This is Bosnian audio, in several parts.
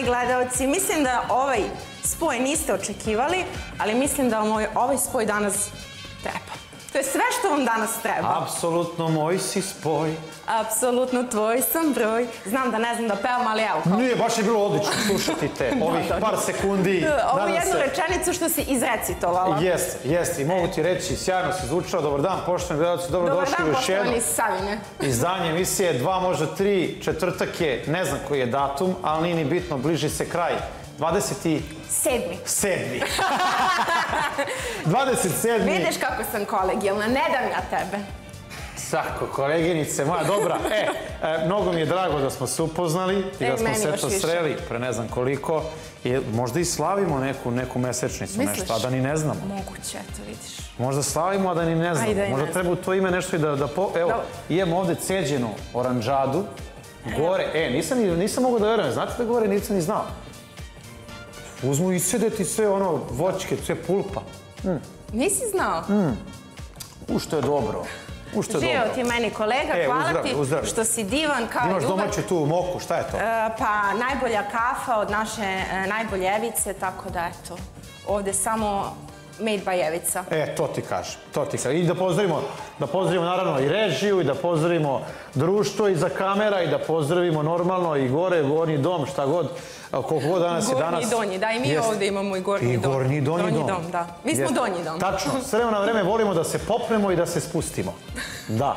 poštovani gledalci. Mislim da ovaj spoj niste očekivali, ali mislim da vam ovaj spoj danas je sve što vam danas treba. Apsolutno moj si spoj. Apsolutno tvoj sam broj. Znam da ne znam da pevam, ali evo. Kao... Nije, baš je bilo odlično slušati te ovih par sekundi. Ovu jednu rečenicu što si izrecitovala. Jeste, jeste. I mogu ti reći, sjajno si zvučao. Dobar dan, poštovani gledalci, dobro došli u još jedno. Dobar dan, poštovani Savine. Izdanje emisije, dva, možda tri, četvrtak je, ne znam koji je datum, ali nije ni bitno, bliži se kraj. 27. Sedmi. 27. Vidiš kako sam kolegijalna, ne dam ja tebe. Sako, koleginice moja, dobra. E, e, mnogo mi je drago da smo se upoznali i da smo se to sreli pre ne znam koliko. I možda i slavimo neku, neku mesečnicu, Misliš? nešto, a da ni ne znamo. Moguće, eto vidiš. Možda slavimo, a da ni ne znamo. Ajde, možda ne treba u to ime nešto i da... da po... Evo, imamo ovde ceđenu oranđadu. Gore, e, nisam, ni- nisam mogu da verujem. Znate da gore nisam ni znao. Uzmu i sedeti sve ono voćke, sve pulpa. Nisi znao? U što je dobro. U što je Živio dobro. ti meni kolega, E, hvala uzdrav, ti uzdrav. što si divan kao Imaš ljubav. domaću tu moku, šta je to? E, Pa najbolja kafa od naše e, najbolje Evice, tako da eto, ovde samo made by Evica. E, to ti kažem, to ti kažem. I da pozdravimo, da pozdravimo naravno i režiju, i da pozdravimo društvo iza kamera, i da pozdravimo normalno i gore, gornji dom, šta god, koliko god danas je Gornji danas. i donji, da, i mi ovde imamo i gornji I dom. gornji i donji, Donji dom. dom, da. Mi smo donji dom. Tačno, s vremena na vreme volimo da se popnemo i da se spustimo. Da.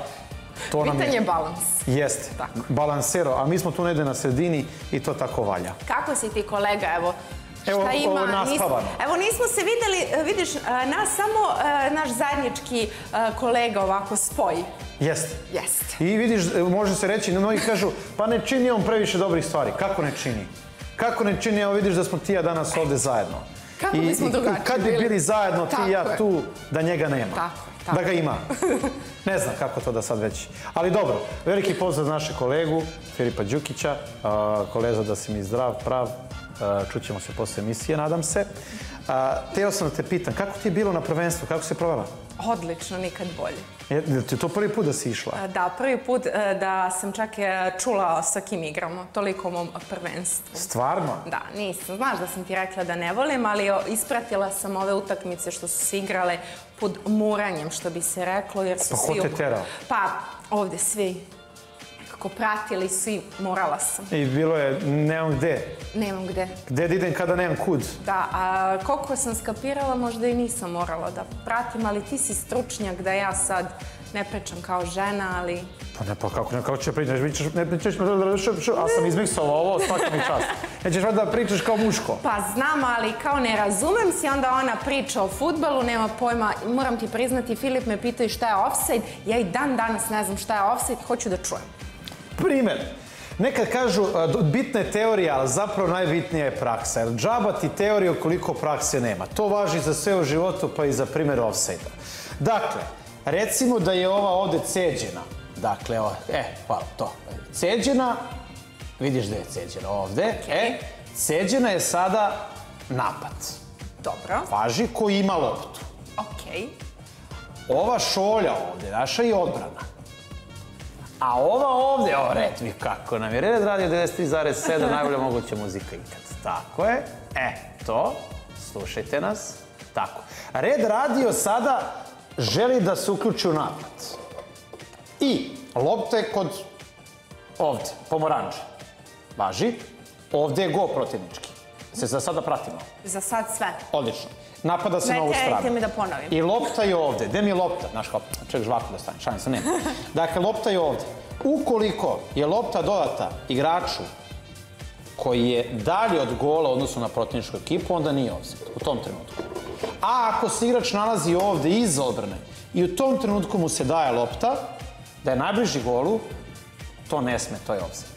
To nam Pitanje je. balans. Jeste. Balansero, a mi smo tu negde na sredini i to tako valja. Kako si ti kolega, evo, Evo, šta ima? ovo je naspavano. Nismo- Evo, nismo se videli, e, vidiš, e, nas samo e, naš zajednički kolega ovako spoji. Jeste. Jeste. I vidiš, može se reći, mnogi kažu, pa ne čini on previše dobrih stvari. Kako ne čini? Kako ne čini, evo vidiš da smo ti ja danas ovde zajedno. Kako bismo drugačiji Kad bi bili? zajedno ti i ja je. tu, da njega nema. Tako je, tako Da ga ima. Ne znam kako to da sad već. Ali dobro, veliki pozdrav za naše kolegu, Filipa Đukića. Koleza da si mi zdrav, prav. Čućemo se posle emisije, nadam se. Teo sam da te pitam, kako ti je bilo na prvenstvu? Kako se provela? Odlično, nikad bolje. Je, je ti to prvi put da si išla? E, Da, prvi put e, da sam čak e, čula sa kim igramo, toliko mom prvenstvu. Stvarno? Da, nisam. Znaš da sam ti rekla da ne volim, ali ispratila sam ove utakmice što su se igrale pod moranjem, što bi se reklo, jer su Pa ko te terao? Pa, ovde svi nekako pratili svi, morala sam. I bilo je, nemam gde. Nemam gde. Gde da idem kada nemam kud? Da, a koliko sam skapirala, možda i nisam morala da pratim, ali ti si stručnjak da ja sad ne pričam kao žena, ali Pa ne, pa kako, ne, kako će pričaš, pričaš, ne pričaš, a sam izmiksovao ovo, svaka mi čast. Nećeš valjda da pričaš kao muško. Pa znam, ali kao ne razumem si, onda ona priča o futbalu, nema pojma, moram ti priznati, Filip me pitao šta je offside, ja i dan danas ne znam šta je offside, hoću da čujem. Primer, nekad kažu bitna je teorija, ali zapravo najbitnija je praksa. Jer džaba ti teorija ukoliko prakse nema. To važi za sve u životu, pa i za primjer offside-a. Dakle, recimo da je ova ovde ceđena. Dakle, ovo, e, hvala, to. Ceđena, vidiš da je ceđena ovde. E, ceđena je sada napad. Dobro, Važi ko ima loptu. okej. Ova šolja ovde, naša je odbrana. A ova ovde, o, red mi kako nam je. Red radio 93,7, najbolja moguća muzika ikad. Tako je. E, to, slušajte nas. Tako. Red radio sada želi da se uključi u napad. I lopta je kod ovde, pomoranđe. Važi. Ovde je go protivnički. Se za sada pratimo. Za sad sve. Odlično. Napada se Ne na ovu stranu. mi da ponovim. I lopta je ovde. Gde mi je lopta? Znaš kao, ček žvaku da stane, šalim se, nema. Dakle, lopta je ovde. Ukoliko je lopta dodata igraču koji je dalje od gola u odnosu na protivničku ekipu, onda nije offside u tom trenutku. A ako se igrač nalazi ovde iza odbrane i u tom trenutku mu se daje lopta, da je najbliži golu, to ne sme, to je offside.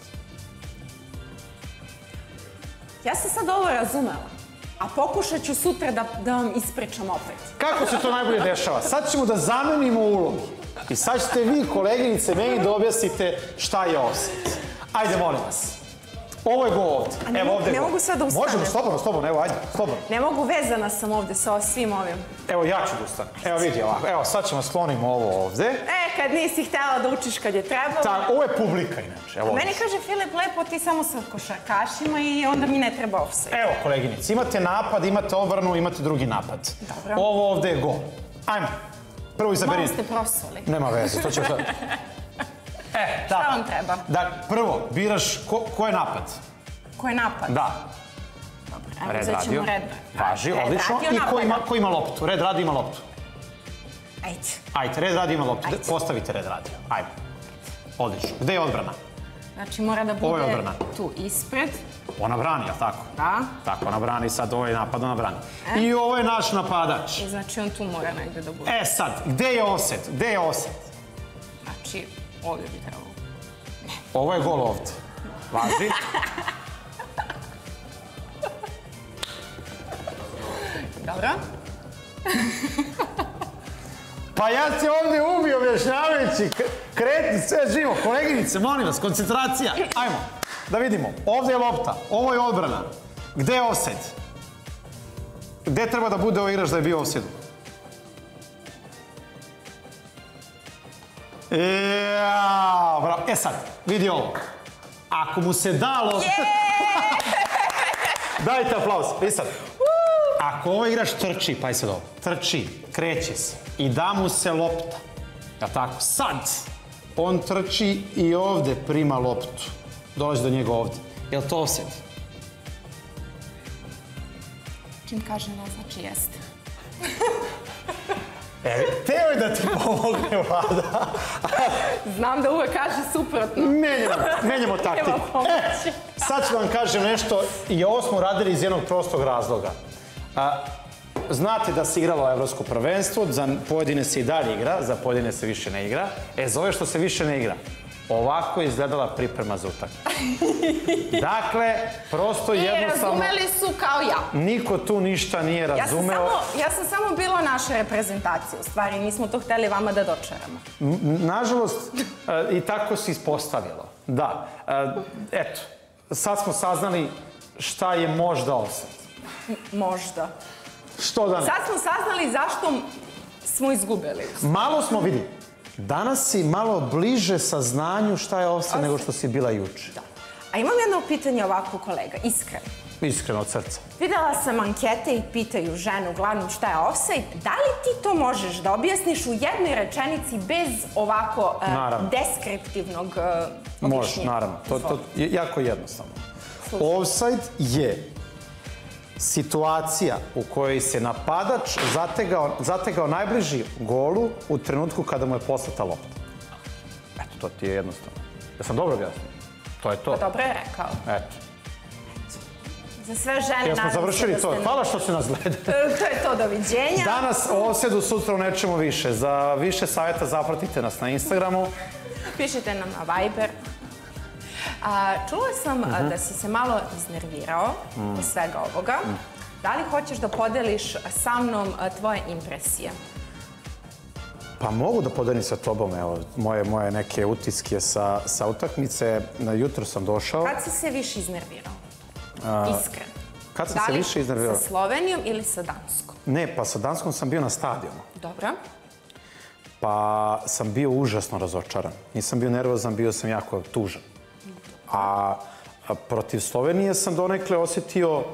Ja sam sad ovo razumela, a pokušat ću sutra da, da vam ispričam opet. Kako se to najbolje dešava? Sad ćemo da zamenimo ulogi. I sad ćete vi, koleginice, meni da objasnite šta je offset. Ajde, molim vas. Ovo je go ovde. A ne Evo mogu- ovde je ne mogu sad da ustanem. Možemo, slobodno, slobodno, evo, ajde, slobodno. Ne mogu, vezana sam ovde sa svim ovim. Evo, ja ću da ustanem. Evo, vidi ovako. Evo, sad ćemo slonimo ovo ovde. E, kad nisi htjela da učiš kad je trebalo. Ta, ovo je publika, inače. Evo, Meni kaže Filip lepo ti samo sa košarkašima i onda mi ne treba offside. Evo, koleginici, imate napad, imate obranu, imate drugi napad. Dobro. Ovo ovde je gol. Ajmo. Prvo Malo izaberi. ste prosuli. Nema veze, to ćemo sad. E, Šta tako. vam treba? Da, prvo, biraš ko, ko je napad. Ko je napad? Da, Dobro, evo, red radio. red. Važi, Red odlično. radio I ko ima, ko ima loptu? Red radi ima loptu. Ajde. Ajde, red radi ima loptu. Ajde. Postavite red radio. Ajde. Odlično. Gde je odbrana? Znači mora da bude tu ispred. Ona brani, jel tako? Da. Tako, ona brani sad, ovo je napad, ona brani. E. I ovo je naš napadač. I znači on tu mora negde da bude. E sad, gde je offset? Gde je offset? Znači, ovdje bi trebalo. Ovo je gol ovde. Važi. Dobro. Pa ja se ovdje ubio objašnjavajući kreti sve živo. Koleginice, molim vas, koncentracija. Ajmo, da vidimo. Ovdje je lopta, ovo je odbrana. Gde je offset? Gde treba da bude ovaj igrač da je bio offsetu? Ja, bravo. E sad, vidi ovo. Ako mu se dalo... Dajte aplauz. I sad. Ako ovaj igrač trči, pa sad ovo, trči, kreće se i da mu se lopta, ja tako, sad, on trči i ovde prima loptu. Dolazi do njega ovde. Je li to offset? Čim kaže ne znači jeste. E, teo je da ti pomogne vlada. Znam da uvek kaže suprotno. Menjamo, menjamo taktiku. Nema pomoći. E, sad ću vam kažem nešto i ovo smo radili iz jednog prostog razloga. A, znate da se igralo evropsko prvenstvo, za pojedine se i dalje igra, za pojedine se više ne igra. E, za ove što se više ne igra, ovako je izgledala priprema za utakmicu. Dakle, prosto I jednostavno, razumeli su kao ja. niko tu ništa nije Ja sam, razumeo. samo, ja sam samo bila naša reprezentacija, u stvari, nismo to hteli vama da dočaramo. Nažalost, e, i tako se ispostavilo. Da. E, Eto, sad smo saznali šta je možda offset. Možda. Što da ne? Sad smo saznali zašto smo izgubili. Malo smo vidjeli. Danas si malo bliže saznanju šta je offset nego što si bila juče. Da. A imam jedno pitanje ovako, kolega, iskreno. Iskreno od srca. Videla sam ankete i pitaju ženu uglavnom šta je offside. Da li ti to možeš da objasniš u jednoj rečenici bez ovako uh, Naravno. deskriptivnog uh, Može, objašnjenja? naravno. To, je jako jednostavno. Offside je situacija u kojoj se napadač zategao, zategao najbliži golu u trenutku kada mu je poslata lopta. Eto, to ti je jednostavno. Ja sam dobro objasnio? To je to. Pa dobro je rekao. Eto. Za sve žene, Ja smo nadam se završili da to. ste- Hvala što ste nas gledali. To je to, doviđenja. Danas o offsetu, sutra o nečemu više. Za više savjeta zapratite nas na Instagramu. Pišite nam na Viber. A, čula sam Mhm. da si se malo iznervirao od svega ovoga. Mhm. Da li hoćeš da podeliš sa mnom tvoje impresije? Pa mogu da podelim sa tobom, evo, moje, moje neke utiske sa, sa utakmice. Na jutro sam došao. Kad si se više iznervirao? Iskreno. kad sam Da se više iznervirao? Sa Slovenijom ili sa Danskom? Ne, pa sa Danskom sam bio na stadionu. Dobro. Pa sam bio užasno razočaran. Nisam bio nervozan, bio sam jako tužan. A, a protiv Slovenije sam donekle osjetio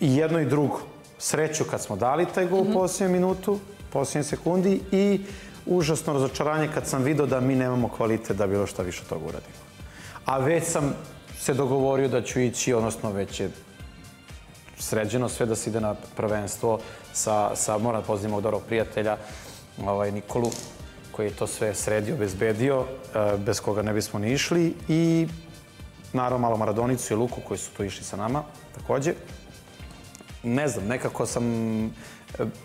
i jedno i drugo. Sreću kad smo dali taj gol u posljednjem minutu, posljednjem sekundi i užasno razočaranje kad sam vidio da mi nemamo kvalitet da bilo šta više toga uradimo. A već sam se dogovorio da ću ići, odnosno već je sređeno sve da se ide na prvenstvo sa, sa moram da pozdravim dobrog prijatelja, ovaj, Nikolu, koji je to sve sredio, bezbedio, e, bez koga ne bismo ni išli i naravno malo Maradonicu i Luku koji su tu išli sa nama takođe. Ne znam, nekako sam, e,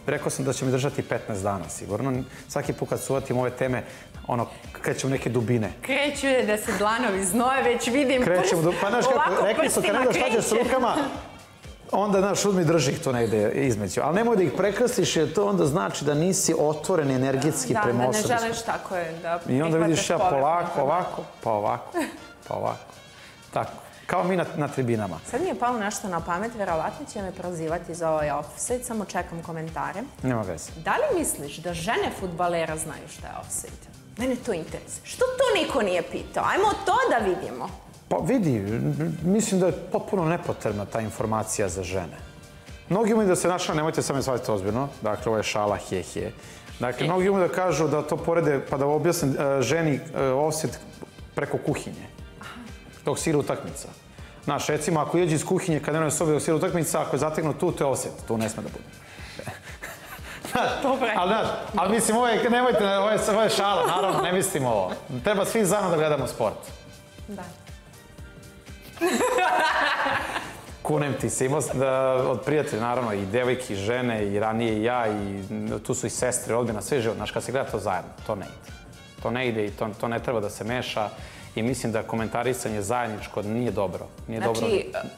rekao sam da će mi držati 15 dana sigurno. Svaki put kad suvatim ove teme, ono, krećemo neke dubine. Kreću je da se dlanovi znoje, već vidim Krećemo, prst, pa znaš kako, rekli su kad prstima nego štađeš s rukama, onda, znaš, uzmi drži ih tu negde između. Ali nemoj da ih prekrstiš, jer to onda znači da nisi otvoren energetski Da, prema da ne osobi. želiš tako je, da I onda vidiš ja polako, ovako, pa ovako, pa ovako. Tako. Kao mi na, na tribinama. Sad mi je palo nešto na pamet, verovatno će me prozivati za ovaj offside, samo čekam komentare. Nema veze. Da li misliš da žene futbalera znaju šta je offside? Mene to interesuje. Što to niko nije pitao? Ajmo to da vidimo. Pa vidi, mislim da je potpuno nepotrebna ta informacija za žene. Mnogi umiju da se naša, nemojte sami shvatiti ozbiljno, dakle ovo je šala, he, he. Dakle, mnogi umiju da kažu da to porede, pa da objasnim e, ženi e, offset preko kuhinje. Dok sira utakmica. Znaš, recimo, ako iđe iz kuhinje kad nema sobe dok sira utakmica, ako je zategnu tu, to je offset. Tu ne sme da bude. Dobre. Ali, znaš, ali mislim, ovo je, nemojte, ovo je, ovo je šala, naravno, ne mislim ovo. Treba svi zajedno da gledamo sport. Da. Kunem ti se, imao sam da, od prijatelja, naravno, i devojke, i žene, i ranije i ja, i tu su i sestre, rodbina, sve živo. Znaš, kad se gleda to zajedno, to ne ide. To ne ide i to, to ne treba da se meša. I mislim da komentarisanje zajedničko nije dobro. Nije Znači, dobro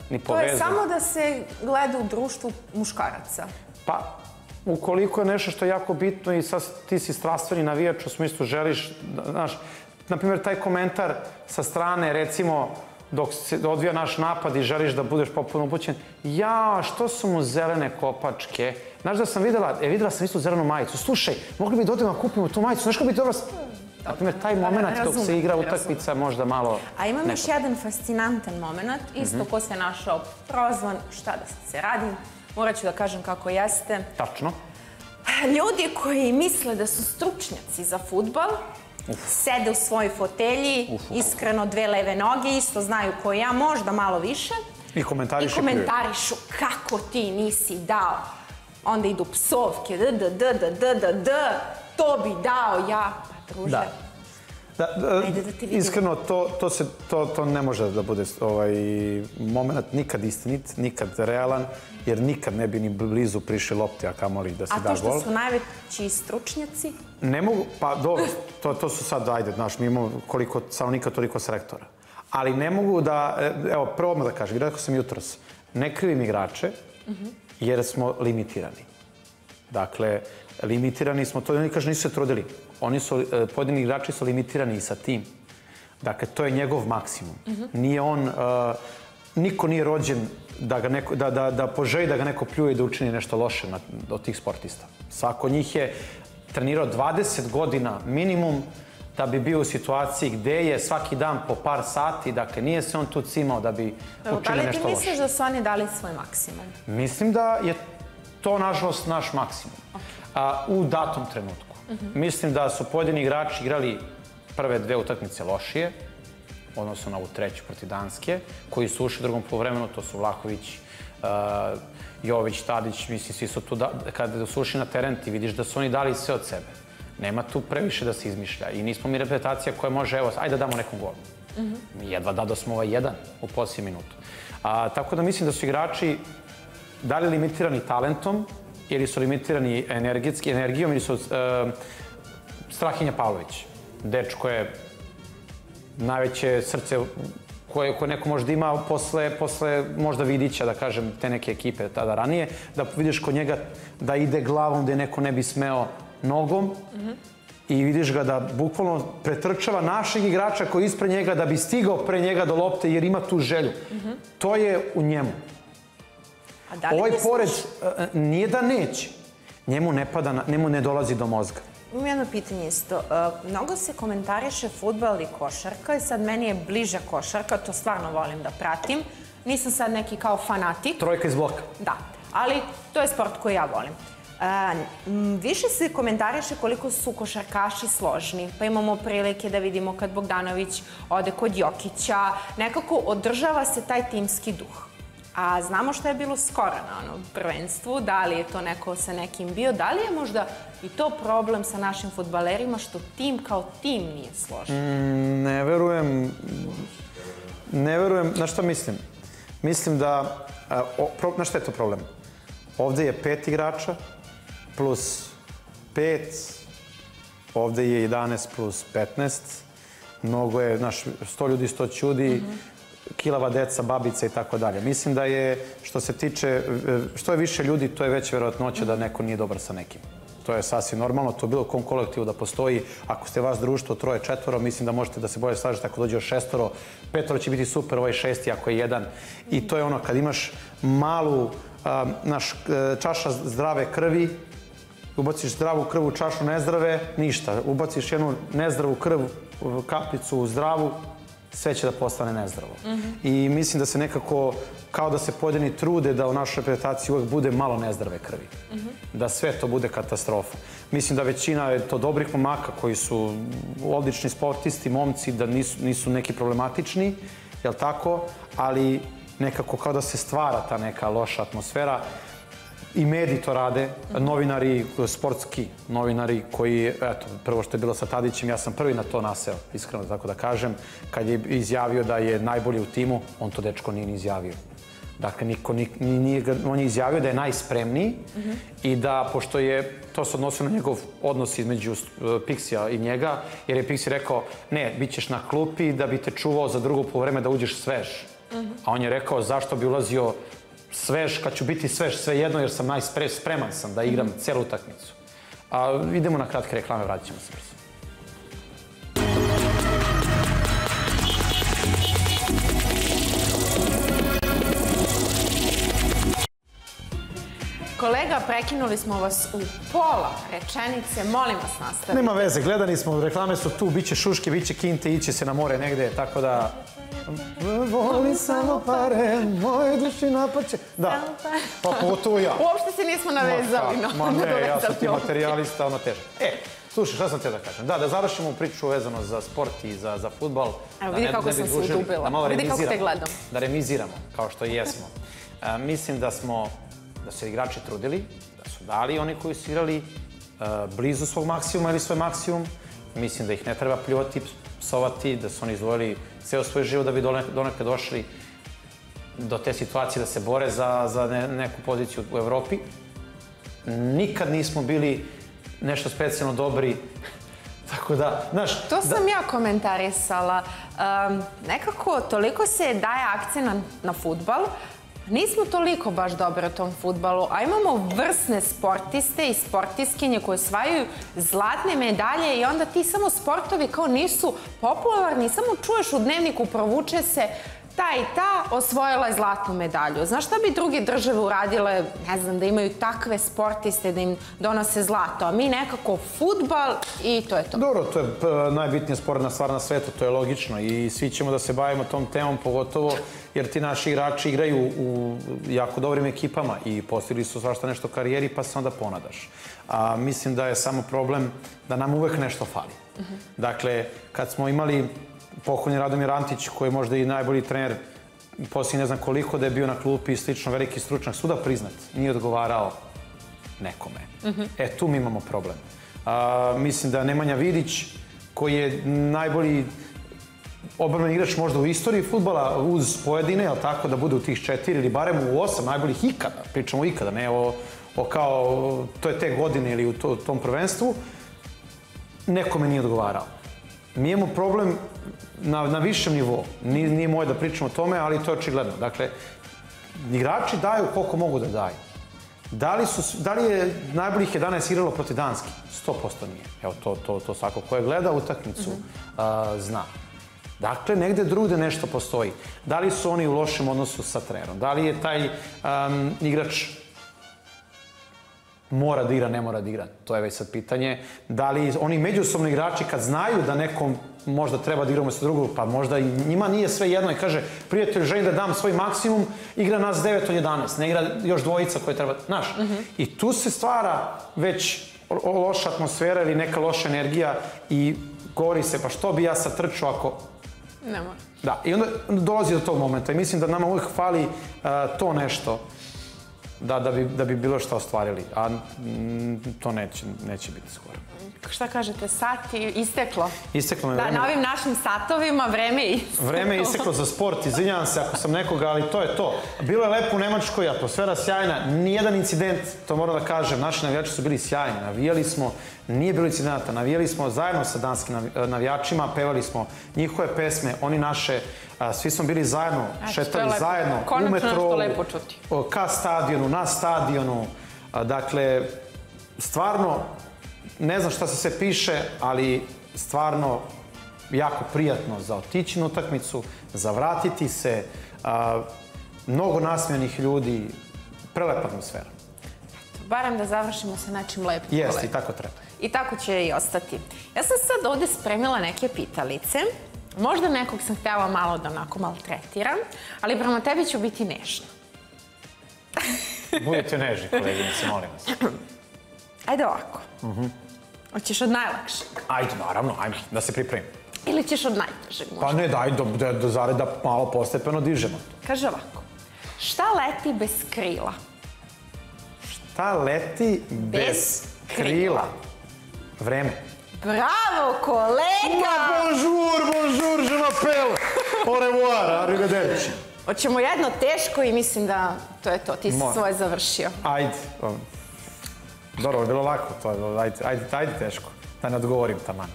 ni to je samo da se gleda u društvu muškaraca. Pa, ukoliko je nešto što je jako bitno i sad ti si strastveni navijač u smislu želiš, znaš, na primjer taj komentar sa strane, recimo, dok se odvija naš napad i želiš da budeš popuno upućen, ja, što su mu zelene kopačke? Znaš da sam videla, e, videla sam istu zelenu majicu. Slušaj, mogli bi da odemo kupimo tu majicu, znaš kako bi dobro... Na primjer, taj moment dok se igra utakmica možda malo... A imam još jedan fascinantan moment, isto ko se našao prozvan, šta da se radi, morat ću da kažem kako jeste. Tačno. Ljudi koji misle da su stručnjaci za futbal, sede u svojoj fotelji, iskreno dve leve noge, isto znaju ko ja, možda malo više, I i komentariš komentarišu kako ti nisi dao. Onda idu psovke, d, d, d, d, d, d, d, to bi dao ja. Pa druže, Da. Da, da, iskreno, to, to, se, to, to ne može da bude ovaj moment nikad istinit, nikad realan, jer nikad ne bi ni blizu prišli lopti, a kamoli da se a da to što gol. su najveći stručnjaci, Ne mogu, pa dobro, to, to su sad, ajde, znaš, mi imamo koliko stanovnika, toliko selektora. Ali ne mogu da, e, evo, prvo da kažem, rekao sam jutros, ne krivim igrače, jer smo limitirani. Dakle, limitirani smo, to oni kažu nisu se trudili. Oni su, e, pojedini igrači su limitirani i sa tim. Dakle, to je njegov maksimum. Nije on, e, niko nije rođen da, ga neko, da, da, da poželi da ga neko pljuje i da učini nešto loše na, od tih sportista. Svako njih je trenirao 20 godina minimum da bi bio u situaciji gde je svaki dan po par sati, dakle nije se on tu cimao da bi da učinio li ti nešto misliš loše. da su oni dali svoj maksimum? Mislim da je to, nažalost, naš maksimum. A, u datom trenutku. Mislim da su pojedini igrači igrali prve dve utakmice lošije, odnosno na ovu treću protiv Danske, koji su ušli u drugom polovremenu, to su Vlahović, uh, Jović, Tadić, mislim, svi su tu, da, kada su ušli na teren, ti vidiš da su oni dali sve od sebe. Nema tu previše da se izmišlja i nismo mi reprezentacija koja može, evo, ajde da damo nekom gol. Mi jedva dado smo ovaj jedan u posljednji minutu. A, tako da mislim da su igrači da li limitirani talentom ili su limitirani energetski, energijom ili su uh, Strahinja Pavlović. Dečko je najveće srce koje, koje neko možda ima posle, posle možda Vidića, da kažem, te neke ekipe tada ranije, da vidiš kod njega da ide glavom gde neko ne bi smeo nogom i vidiš ga da bukvalno pretrčava našeg igrača koji je ispred njega da bi stigao pre njega do lopte jer ima tu želju. To je u njemu. A Ovaj misliš- pored e, nije da neće. Njemu ne pada, njemu ne dolazi do mozga. Imam jedno pitanje isto. E, mnogo se komentariše futbal i košarka i sad meni je bliža košarka, to stvarno volim da pratim. Nisam sad neki kao fanatik, Trojka iz bloka. da, ali to je sport koji ja volim. E, više se komentariše koliko su košarkaši složni, pa imamo prilike da vidimo kad Bogdanović ode kod Jokića, nekako održava se taj timski duh. A znamo što je bilo skoro na onom prvenstvu, da li je to neko sa nekim bio, da li je možda i to problem sa našim futbalerima što tim kao tim nije složen? Mm, ne verujem, ne verujem, na šta mislim? Mislim da, a, o, pro, na šta je to problem? Ovde je pet igrača plus pet, ovde je 11 plus 15, mnogo je, znaš, 100 ljudi, 100 čudi, kilava deca, babice i tako dalje. Mislim da je, što se tiče, što je više ljudi, to je već verovatnoće da neko nije dobar sa nekim. to je sasvim normalno, to bilo u kom kolektivu da postoji. Ako ste vas društvo troje, četvoro, mislim da možete da se bolje slažete ako dođe još šestoro. Petoro će biti super, ovaj šesti ako je jedan. I to je ono kad imaš malu naš, e, čaša zdrave krvi, ubaciš zdravu krv u čašu nezdrave, ništa. Ubaciš jednu nezdravu krv, kaplicu u zdravu, sve će da postane nezdravo. I mislim da se nekako, kao da se pojedini trude da u našoj reprezentaciji uvek bude malo nezdrave krvi. Da sve to bude katastrofa. Mislim da većina je to dobrih momaka koji su odlični sportisti, momci, da nisu, nisu neki problematični, jel tako? Ali nekako kao da se stvara ta neka loša atmosfera i mediji to rade, novinari, sportski novinari koji, eto, prvo što je bilo sa Tadićem, ja sam prvi na to naseo, iskreno tako da kažem, kad je izjavio da je najbolji u timu, on to dečko nije ni izjavio. Dakle, niko, ni, nije, on je izjavio da je najspremniji mm -hmm. i da, pošto je, to se odnosilo na njegov odnos između uh, Pixija i njega, jer je Pixi rekao, ne, bit ćeš na klupi da bi te čuvao za drugo povreme da uđeš svež. Mm -hmm. A on je rekao, zašto bi ulazio svež, kad ću biti svež, sve jedno, jer sam najspreman sam da igram celu utakmicu. A idemo na kratke reklame, vratit ćemo se brzo. Kolega, prekinuli smo vas u pola rečenice. Molim vas, nastavite. Nema veze, gledani smo, reklame su tu, bit će šuške, bit će kinte, iće se na more negde, tako da Voli samo pare, moje duši napače. Da, pa pogotovo ja. Uopšte se nismo navezali. Ma, ma ne, ja sam ti materijalista, ono teže. E, slušaj, šta sam te da kažem? Da, da završimo priču vezano za sport i za, za futbal. Evo, vidi kako sam se utupila. Vidi kako te gledam. Da remiziramo, kao što i jesmo. E, mislim da smo, da su igrači trudili, da su dali oni koji su igrali e, blizu svog maksimuma ili svoj maksimum. Mislim da ih ne treba pljuvati, psovati, da su oni izdvojili ceo svoj život da bi donekle došli do te situacije da se bore za, za ne, neku poziciju u Evropi. Nikad nismo bili nešto specijalno dobri. Tako da, znaš... To sam da... ja komentarisala. Um, nekako toliko se daje akcija na, na futbal, Nismo toliko baš dobri u tom futbalu, a imamo vrsne sportiste i sportiskinje koje osvajaju zlatne medalje i onda ti samo sportovi kao nisu popularni, samo čuješ u dnevniku, provuče se ta i ta osvojila je zlatnu medalju. Znaš šta bi druge države uradile, ne znam, da imaju takve sportiste da im donose zlato, a mi nekako futbal i to je to. Dobro, to je e, najbitnija sportna stvar na svetu, to je logično i svi ćemo da se bavimo tom temom, pogotovo jer ti naši igrači igraju u jako dobrim ekipama i postigli su svašta nešto karijeri, pa se onda ponadaš. A mislim da je samo problem da nam uvek nešto fali. Dakle, kad smo imali pohodnji Radomir Antić, koji je možda i najbolji trener poslije ne znam koliko da je bio na klupi i slično veliki stručnjak, suda priznat, nije odgovarao nekome. E, tu mi imamo problem. A, mislim da Nemanja Vidić, koji je najbolji obrmen igrač možda u istoriji futbala uz pojedine, ali tako da bude u tih četiri ili barem u osam najboljih ikada, pričamo ikada, ne o, o kao, to je te godine ili u to, tom prvenstvu, nekome nije odgovarao. Mi imamo problem na, na višem nivou. Nije, nije moje da pričamo o tome, ali to je očigledno. Dakle, igrači daju koliko mogu da daju. Da li, su, da li je najboljih 11 igralo protiv Danski? 100% nije. Evo, to, to, to svako ko je gleda utakmicu mm -hmm. uh, zna. Dakle, negde drugde nešto postoji. Da li su oni u lošem odnosu sa trenerom? Da li je taj um, igrač mora da igra, ne mora da igra? To je već sad pitanje. Da li oni međusobni igrači kad znaju da nekom možda treba da igra umesto drugog, pa možda i njima nije sve jedno i kaže, prijatelj, želim da dam svoj maksimum, igra nas 9 od 11, ne igra još dvojica koje treba, znaš. Mm -hmm. I tu se stvara već loša atmosfera ili neka loša energija i govori se, pa što bi ja sad trčao ako Ne mora. Da, i onda dolazi do tog momenta i mislim da nama uvijek fali uh, to nešto da, da, bi, da bi bilo što ostvarili, a m, to neće, neće biti skoro šta kažete, sat je isteklo. Isteklo da, vreme. Na ovim našim satovima vreme je isteklo. Vreme je isteklo za sport, izvinjavam se ako sam nekoga, ali to je to. Bilo je lepo u Nemačkoj, atmosfera sjajna, nijedan incident, to moram da kažem, naši navijači su bili sjajni, navijali smo, nije bilo incidenta, navijali smo zajedno sa danskim navijačima, pevali smo njihove pesme, oni naše, svi smo bili zajedno, Eto, šetali zajedno Konačno u metrou, ka stadionu, na stadionu, dakle, stvarno ne znam šta se sve piše, ali stvarno jako prijatno za otići na utakmicu, za vratiti se, a, mnogo nasmijenih ljudi, prelepa atmosfera. Barem da završimo sa nečim lepim. Jeste, i tako treba. I tako će i ostati. Ja sam sad ovde spremila neke pitalice. Možda nekog sam htjela malo da onako maltretiram, ali prema tebi ću biti nežna. Budite nežni, koleginice, molim vas. Ajde ovako. Hoćeš od najlakšeg Ajde, naravno, ajmo, da se pripremim. ili ćeš od najtežeg možda? Pa ne, daj, do, do, do zareda malo postepeno dižemo. Kaže ovako. Šta leti bez krila? Ta leti bez, Bez krila. krila. Vreme. Bravo, kolega! bonjour, bonjour, je m'appelle. Au revoir, arrivederci. Hoćemo jedno teško i mislim da to je to. Ti si svoje završio. Ajde. Dobro, bilo lako, to je, ajde, ajde, ajde teško. Da ne odgovorim taman.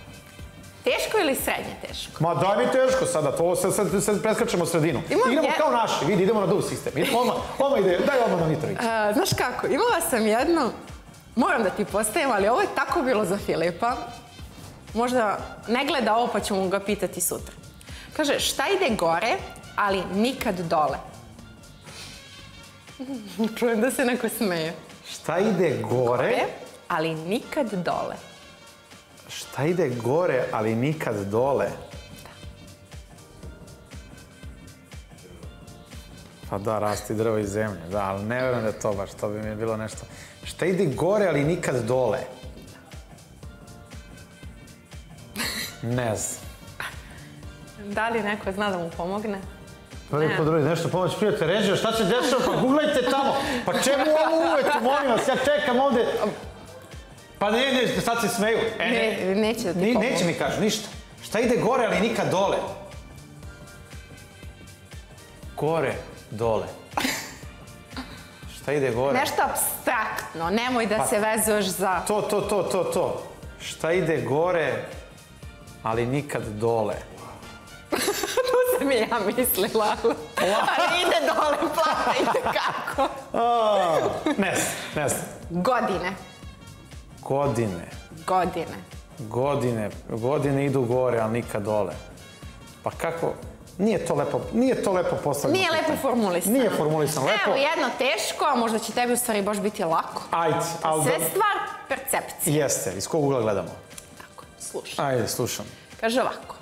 Teško ili srednje teško? Ma daj mi teško sada, to sad, sad, sad preskačemo sredinu. Imam idemo je- kao naši, vidi, idemo na duv sistem. Idemo, odmah, odmah ide, daj odmah na Mitrović. A, znaš kako, imala sam jedno, moram da ti postavim, ali ovo je tako bilo za Filipa. Možda ne gleda ovo pa ćemo ga pitati sutra. Kaže, šta ide gore, ali nikad dole? Čujem da se neko smeje. Šta ide gore? Ali nikad dole. Šta ide gore, ali nikad dole? Pa da, rasti drvo iz zemlje, da, ali ne vjerujem da je to baš, to bi mi bilo nešto. Šta ide gore, ali nikad dole? Ne znam. Da li neko zna da mu pomogne? Ne. po drugi, nešto pomoć prijatelj, režio, šta se dešava, pa googlajte tamo. Pa čemu ovo uvek, molim vas, ja čekam ovde. Pa ne, ne, sad se smeju. E, Ne, neće da ti pomogne. neće mi kažu ništa. Šta ide gore, ali nikad dole? Gore, dole. Šta ide gore? Nešto abstraktno, nemoj da se vezuješ za... To, to, to, to, to. Šta ide gore, ali nikad dole? To sam i ja mislila. Ali ide dole, plata ide kako. A, ne znam, ne znam. Godine. Godine, Godine. godine, godine idu gore, ali nikad dole. Pa kako, nije to lepo, nije to lepo postavljeno. Nije lepo formulisano. Nije formulisano lepo. Evo jedno teško, a možda će tebi u stvari baš biti lako. Ajde, Sve stvar percepcije. Jeste, iz kog ugla gledamo? Tako, slušaj. Ajde, slušam. Kaže ovako.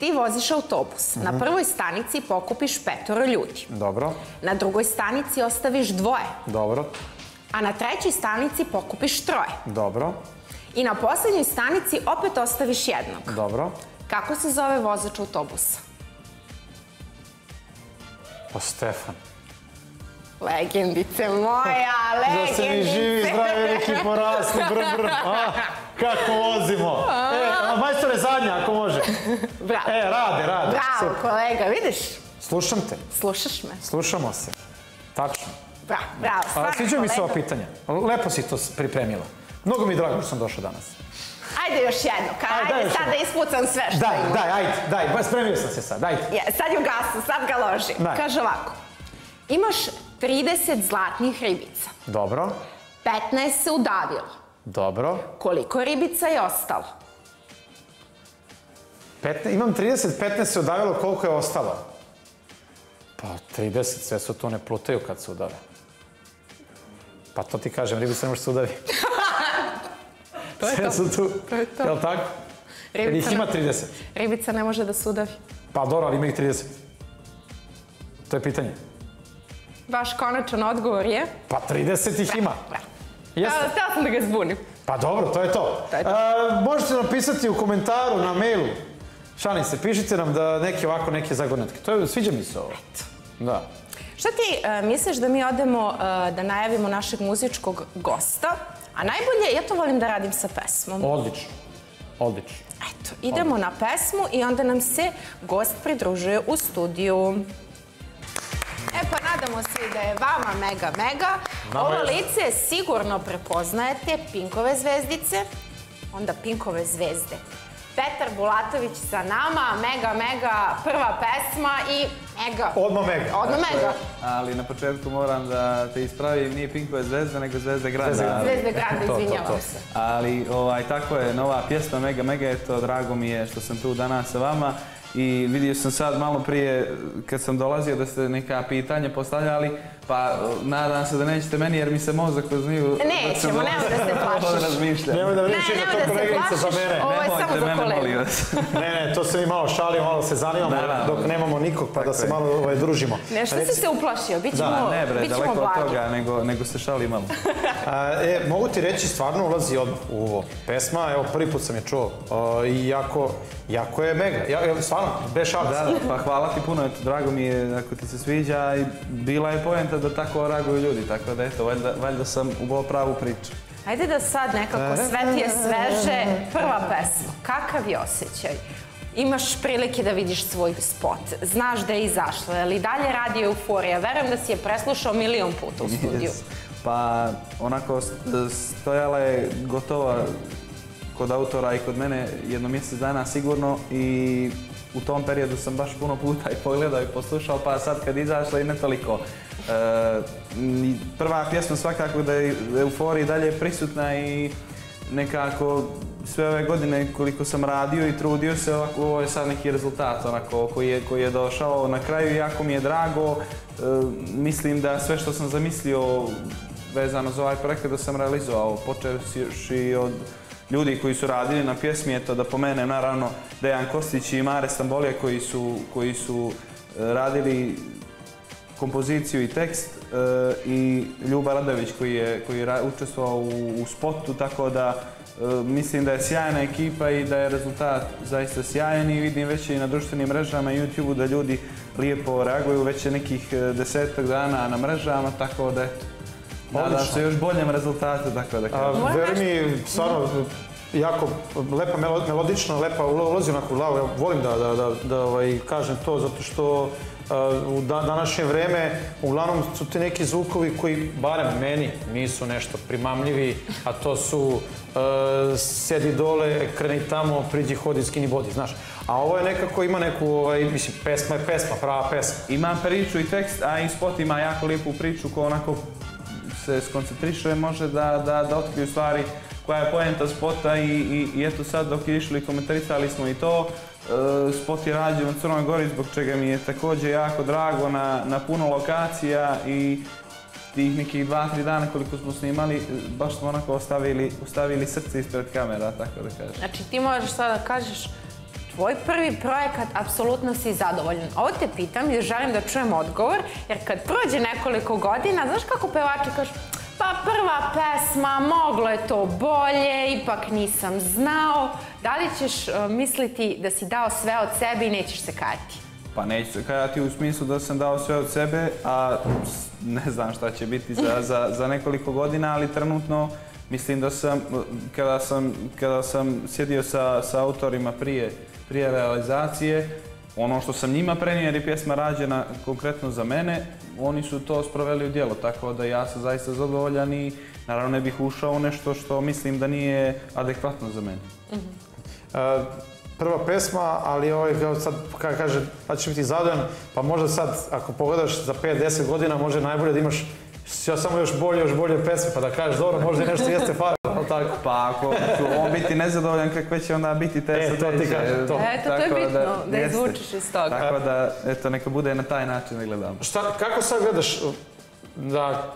Ti voziš autobus. Mhm. Na prvoj stanici pokupiš petoro ljudi. Dobro, Na drugoj stanici ostaviš dvoje. dobro, A na trećoj stanici pokupiš troje. dobro, I na posljednjoj stanici opet ostaviš jednog. dobro. Kako se zove vozač autobusa? Pa Stefan. Legendice moja, Da se mi živi, legendice. zdravi, veliki porasli, br, br. A, kako vozimo. E, majstore zadnja, ako može. Bravo. E, rade, rade. Bravo, Super. kolega, vidiš? Slušam te, Slušaš me? slušamo se. Tačno. Bravo, bravo. A, stvarno, sviđaju mi se ova kolega. pitanja. Lepo si to pripremila. Mnogo mi je drago što sam došao danas. Ajde još jedno, ka, Ajde, ajde, sad da ispucam sve što Daj, imam. daj, ajde, daj, spremio sam se sad, dajte. Je, sad je u gasu, sad ga loži. Daj. Kaže ovako. Imaš 30 zlatnih ribica. Dobro, 15 se udavilo. dobro. Koliko ribica je ostalo? 15, imam 30, 15 se udavilo, koliko je ostalo? Pa 30, sve su to ne plutaju kad se udave. Pa to ti kažem, ribica ne može se udavi. To je sve to. su tu, To je to. jel tako? Jer ih Ribica ima ne- 30. Ribica ne može da se udavi. Pa dobro, ali ima ih 30. To je pitanje. Vaš konačan odgovor je... Pa 30 ih ima. Jeste? Ja, htjela sam da ga zbunim. Pa dobro, to je to. To je to. E, možete nam pisati u komentaru na mailu. Šalim se, pišite nam da neke ovako, neke zagonetke. To je, sviđa mi se ovo. Da. Šta ti e, misliš da mi odemo e, da najavimo našeg muzičkog gosta? A najbolje, ja to volim da radim sa pesmom. Odlično. Odlično. Eto, idemo na pesmu i onda nam se gost pridružuje u studiju. Nadamo se da je vama mega mega. Nama Ovo lice sigurno prepoznajete Pinkove zvezdice, onda Pinkove zvezde. Petar Bulatović sa nama, mega mega prva pesma i Mega. Odmah mega. Odmah mega. Ali na početku moram da te ispravim, nije Pinkove zvezda, nego Zvezda grada. Zvezde grada, izvinjavam se. Ali ovaj, tako je, nova pjesma Mega Mega, eto, drago mi je što sam tu danas sa vama. I vidio sam sad malo prije kad sam dolazio da ste neka pitanja postavljali, pa nadam se da nećete meni jer mi se mozak razmiju. Nećemo, nemoj da se plašiš. Razmišljam. Nemoj da Ne, vrišiš da to da se koleginica za mene. Ovo je Nemojte samo za mene, kolegu. molim vas. Ne, ne, to se mi malo šalimo, malo se zanimamo Naravno. dok nemamo nikog pa da se malo ovaj, družimo. Nešto Reci- si se uplašio, bit ćemo, Da, ne bre, daleko od blagi. toga, nego, nego se šali malo. A, e, mogu ti reći, stvarno ulazi odmah u ovo. Pesma, evo, prvi put sam je čuo. I jako, jako je mega. Ja, stvarno, bez šalac. Da, pa hvala ti puno, drago mi je ako ti se sviđa i bila je poenta da tako reaguju ljudi, tako da eto, valjda, valjda sam ubao pravu priču. Ajde da sad nekako sve ti je sveže. Prva pesma, kakav je osjećaj? Imaš prilike da vidiš svoj spot, znaš da je izašla, ali dalje radi euforija. Verujem da si je preslušao milion puta u studiju. Yes. Pa onako stojala je gotova kod autora i kod mene jedno mjesec dana sigurno i u tom periodu sam baš puno puta i pogledao i poslušao, pa sad kad izašla i ne toliko. E, prva pjesma svakako da je euforija i dalje prisutna i nekako sve ove godine koliko sam radio i trudio se, ovako, ovo je sad neki rezultat onako, koji, je, koji je došao na kraju i jako mi je drago. E, mislim da sve što sam zamislio vezano za ovaj projekat da sam realizovao, počevši od ljudi koji su radili na pjesmi, eto da pomenem naravno Dejan Kostić i Mare Stambolija koji su, koji su e, radili kompoziciju i tekst e, i Ljuba Radović koji je, koji je učestvovao u, u spotu, tako da e, mislim da je sjajna ekipa i da je rezultat zaista sjajan i vidim već i na društvenim mrežama i YouTube-u da ljudi lijepo reaguju već je nekih e, desetak dana na mrežama, tako da eto, nadam se još boljem rezultatu, tako da kažem. Veri mi, stvarno, jako lepa, melo- melodična, lepa, ulazi onako u glavu. Ja volim da, da, da, da ovaj, kažem to, zato što u da, današnje vreme uglavnom su ti neki zvukovi koji, barem meni, nisu nešto primamljivi, a to su e, sedi dole, kreni tamo, priđi, hodi, skini bodi, znaš. A ovo je nekako, ima neku, ovaj, mislim, pesma je pesma, prava pesma. Ima priču i tekst, a i spot ima jako lijepu priču ko onako se skoncentriše, može da, da, da otkriju stvari koja je poenta spota i, i, i eto sad dok je išli komentarisali smo i to. E, spot je rađen u Crnoj Gori zbog čega mi je također jako drago na, na puno lokacija i tih nekih dva, tri dana koliko smo snimali, e, baš smo onako ostavili, ostavili srce ispred kamera, tako da kažem. Znači ti možeš sada da kažeš tvoj prvi projekat, apsolutno si zadovoljan. Ovo te pitam jer želim da čujem odgovor, jer kad prođe nekoliko godina, znaš kako pevači kažu, pa prva pesma, moglo je to bolje, ipak nisam znao. Da li ćeš e, misliti da si dao sve od sebe i nećeš se kajati? Pa neću se kajati u smislu da sam dao sve od sebe, a ne znam šta će biti za, za, za nekoliko godina, ali trenutno mislim da sam, kada sam, kada sam sjedio sa, sa autorima prije, prije realizacije, ono što sam njima prenio jer je pjesma rađena konkretno za mene, oni su to sproveli u djelo, tako da ja sam zaista zadovoljan i naravno ne bih ušao u nešto što mislim da nije adekvatno za mene. Mhm. E, prva pesma, ali ovaj, kao sad kada kaže, pa će biti zadovoljan, pa možda sad, ako pogledaš za 5-10 godina, može najbolje da imaš ja samo još bolje, još bolje pesme, pa da kažeš, dobro, možda i nešto jeste fali, ali tako. Pa ako će on biti nezadovoljan, kakve će onda biti te E, to ti kažem, to. Eto, to je bitno, da jeste. izvučeš iz toga. Tako da, eto, neka bude na taj način da gledamo. Šta, kako sad gledaš da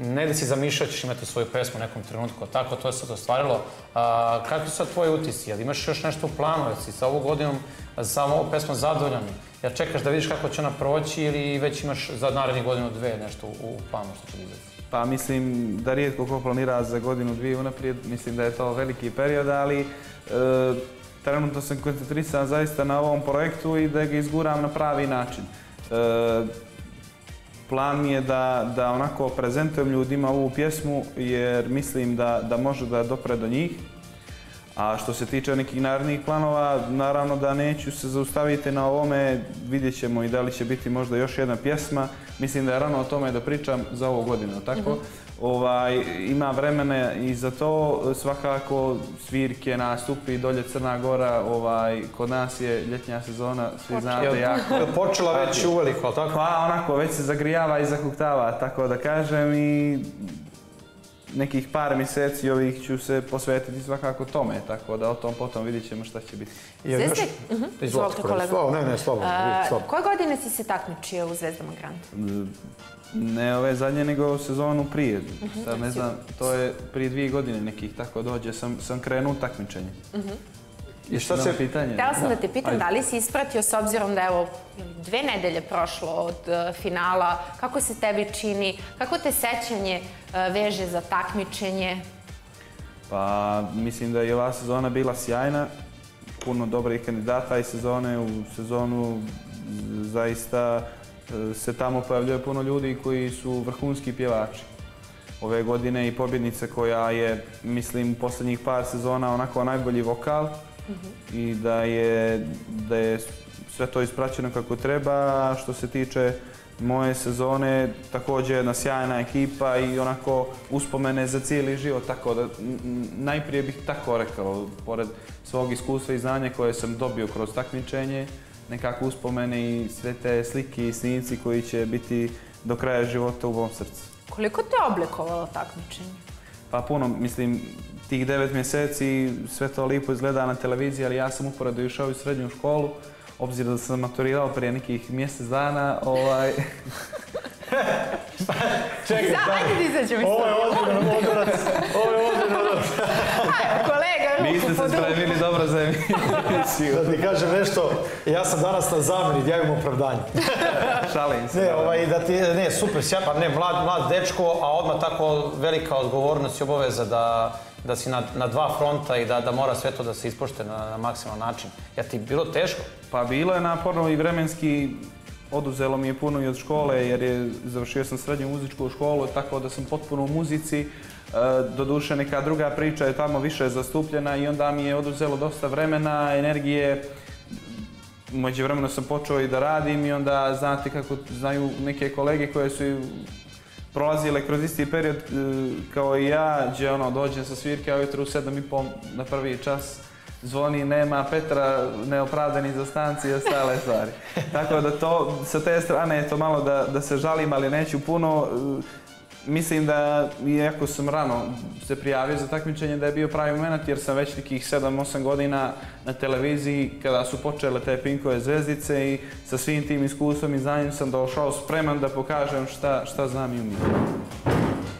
ne da si zamišljao ćeš imati svoju pesmu u nekom trenutku, tako to je sad ostvarilo. A, kakvi su sad tvoji utisci? Jel imaš još nešto u planu? Jel si sa ovom godinom sa ovom pesmom zadovoljan? Jel čekaš da vidiš kako će ona proći ili već imaš za naredni godinu dve nešto u, u planu što će izaći? Pa mislim da rijetko ko planira za godinu, dvije unaprijed, mislim da je to veliki period, ali e, trenutno sam koncentrisan zaista na ovom projektu i da ga izguram na pravi način. E, plan mi je da, da onako prezentujem ljudima ovu pjesmu jer mislim da, da može da dopre do njih. A što se tiče nekih narednih planova, naravno da neću se zaustaviti na ovome, vidjet ćemo i da li će biti možda još jedna pjesma. Mislim da je rano o tome da pričam za ovu godinu, tako? Ovaj, ima vremena i za to svakako svirke, nastupi, dolje Crna Gora, ovaj, kod nas je ljetnja sezona, svi znate jako. Je počela već uveliko, tako? Pa onako, već se zagrijava i zahuktava, tako da kažem i nekih par mjeseci ovih ću se posvetiti svakako tome, tako da o tom potom vidit ćemo šta će biti. Jel imaš- Zvezde? Mhm, Izvolite, izvolite, kolega. Slavo, ne, ne, slobodno, slobodno. Koje godine si se takmičio u Zvezdama Grand? Ne ove zadnje, nego sezonu prije. Sad ne znam, to je prije dvije godine nekih, tako dođe, sam, sam krenuo u takmičenje. I šta se... pitanje? Htjela sam da te pitam Ajde. da li si ispratio s obzirom da je evo dve nedelje prošlo od e, finala, kako se tebi čini, kako te sećanje e, veže za takmičenje? Pa mislim da je ova sezona bila sjajna, puno dobrih kandidata i sezone u sezonu zaista e, se tamo pojavljuje puno ljudi koji su vrhunski pjevači. Ove godine i pobjednica koja je, mislim, u posljednjih par sezona onako najbolji vokal i da je, da je sve to ispraćeno kako treba. Što se tiče moje sezone, također jedna sjajna ekipa i onako uspomene za cijeli život, tako da najprije bih tako rekao, pored svog iskustva i znanja koje sam dobio kroz takmičenje, nekako uspomene i sve te slike i snimci koji će biti do kraja života u mom srcu. Koliko te oblikovalo takmičenje? Pa puno, mislim, tih devet mjeseci sve to lipo izgleda na televiziji, ali ja sam uporedo išao u srednju školu, obzirom da sam maturirao prije nekih mjesec dana, ovaj, Čekaj, Da, ajde da izađemo iz Ovo je ozbiljan odvrac. Ovo je odvrac. Ajde, kolega, niste ruku se pod ruku. spremili dobro za emisiju. Da ti kažem nešto, ja sam danas na zamjeni, ja imam opravdanje. Šalim se. Ne, ovaj, da ti, ne, super, sjaj, pa ne, mlad, mlad dečko, a odmah tako velika odgovornost i obaveza da, da si na, na dva fronta i da, da mora sve to da se ispošte na, na maksimalan način. Ja ti bilo teško? Pa bilo je naporno i vremenski oduzelo mi je puno i od škole jer je završio sam srednju muzičku školu, tako da sam potpuno u muzici. E, Doduše neka druga priča je tamo više zastupljena i onda mi je oduzelo dosta vremena, energije. Umeđu vremena sam počeo i da radim i onda znate kako znaju neke kolege koje su i prolazile kroz isti period e, kao i ja, gdje ono, dođem sa svirke, a ujutro u sedam i pol na prvi čas zvoni, nema Petra, neopravdani za stanci i ostale stvari. Tako da to, sa te strane je to malo da, da se žalim, ali neću puno. Mislim da, iako sam rano se prijavio za takmičenje, da je bio pravi moment jer sam već nekih 7-8 godina na televiziji kada su počele te Pinkove zvezdice i sa svim tim iskustvom i znanjem sam došao spreman da pokažem šta, šta znam i umijem.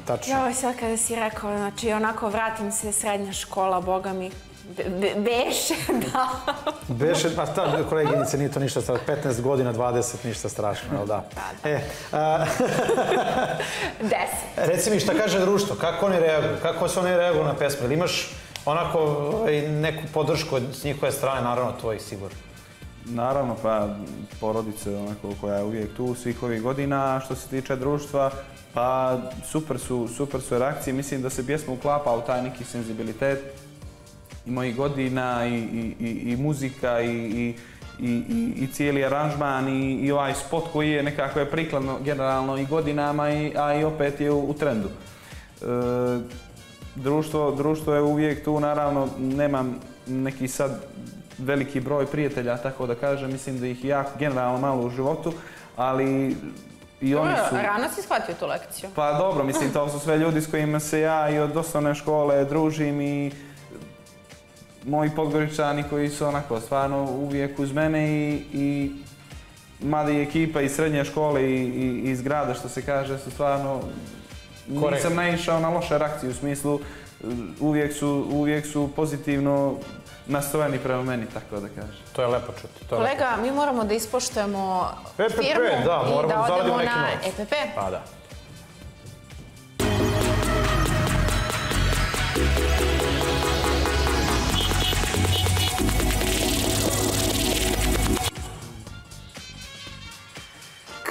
Tačno. Ja, sad kada si rekao, znači onako vratim se srednja škola, boga mi, be- be- beše, da. Beše, pa ta koleginice nije to ništa strašno, 15 godina, 20, ništa strašno, jel da? E, a, Deset. reci mi šta kaže društvo, kako oni reaguju, kako se oni reaguju na pesme, ili imaš onako ovaj, neku podršku s njihove strane, naravno tvojih sigurno. Naravno, pa porodice onako koja je uvijek tu svih ovih godina. A Što se tiče društva, pa super su, super su reakcije. Mislim da se pjesma uklapa u taj neki senzibilitet i mojih godina i, i, i, i muzika i, i, i, i, i cijeli aranžman i, i ovaj spot koji je nekako je prikladno generalno i godinama, i, a i opet je u, u trendu. E, društvo, društvo je uvijek tu, naravno nemam neki sad veliki broj prijatelja, tako da kažem, mislim da ih jako generalno malo u životu, ali i oni su... Rano si shvatio tu lekciju. Pa dobro, mislim, to su sve ljudi s kojima se ja i od osnovne škole družim i moji podgoričani koji su onako stvarno uvijek uz mene i, i mada i ekipa iz srednje škole i, i iz grada što se kaže su stvarno Korektno. nisam naišao na loše reakcije u smislu uh, uvijek su, uvijek su pozitivno nastrojeni prema meni, tako da kažem. To je lepo čuti. To je lepo. Kolega, mi moramo da ispoštujemo EPP, firmu da, moramo i da da odemo na. EPP. Pa da.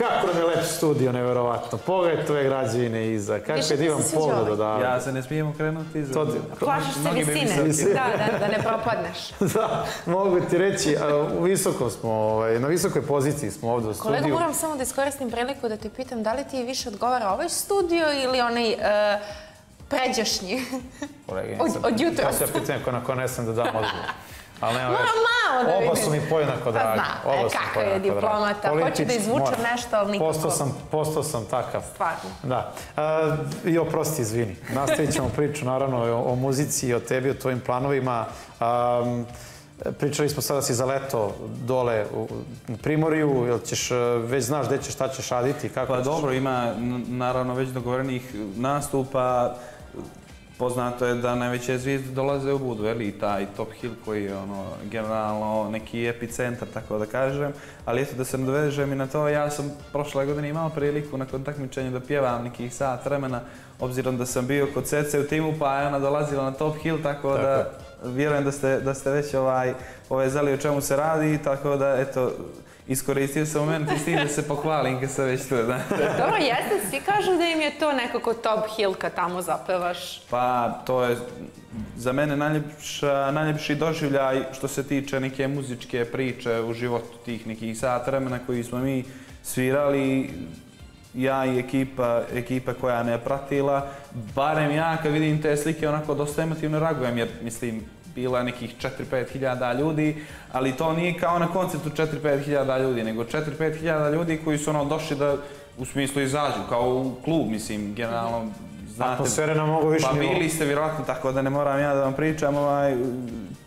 Kako je lep studio, nevjerovatno. Pogledaj tvoje građevine iza. Kako je ti divan pogled odavde. Ja se ne smijem okrenuti iza. To- Plašiš se bi visine, mislili- da, da, da ne propadneš. da, mogu ti reći, a, visoko smo, ovaj, na visokoj poziciji smo ovdje u Kolega, studiju. moram samo da iskoristim priliku da te pitam da li ti više odgovara ovaj studio ili onaj e, pređašnji? Koleginica, Od- od jutros. Ja se pitam ako na ko ne sam da dam odgovor. Ali nema veze. malo da Oba su mi podjednako Pa dragi. znam, Oba e, kakav je dragi. diplomata. Hoću da izvučem nešto, ali nikako. Postao sam, postao sam takav. Stvarno. Da. A, I oprosti, izvini. Nastavit ćemo priču, naravno, o, o muzici, o tebi, o tvojim planovima. Um, pričali smo sada si za leto dole u, Primorju, jel ćeš, e, već znaš gde ćeš, šta ćeš raditi, kako Pa ćeš? dobro, ima naravno već dogovorenih nastupa. Poznato je da najveće zvijezde dolaze u Budu, i taj Top Hill koji je ono, generalno neki epicentar, tako da kažem. Ali eto da se nadovežem i na to, ja sam prošle godine imao priliku nakon takmičenja da pjevam nekih sat vremena, obzirom da sam bio kod Cece u timu, pa je ona dolazila na Top Hill, tako, Tako da je. vjerujem da ste, da ste već ovaj, povezali o čemu se radi, tako da eto, iskoristio sam moment i s tim da se pohvalim kad sam već tu, da. Dobro, jeste, svi kažu da im je to nekako top hill kad tamo zapevaš. Pa to je za mene najljepša, najljepši doživljaj što se tiče neke muzičke priče u životu tih nekih sat vremena koji smo mi svirali ja i ekipa, ekipa koja je pratila, barem ja kad vidim te slike onako dosta emotivno reagujem jer mislim bilo je nekih 4-5 hiljada ljudi, ali to nije kao na koncertu 4-5 hiljada ljudi, nego 4-5 hiljada ljudi koji su ono došli da u smislu izađu, kao u klub, mislim, generalno, znate. Atmosfere na mnogo više Pa bili ste vjerojatno, tako da ne moram ja da vam pričam, ovaj,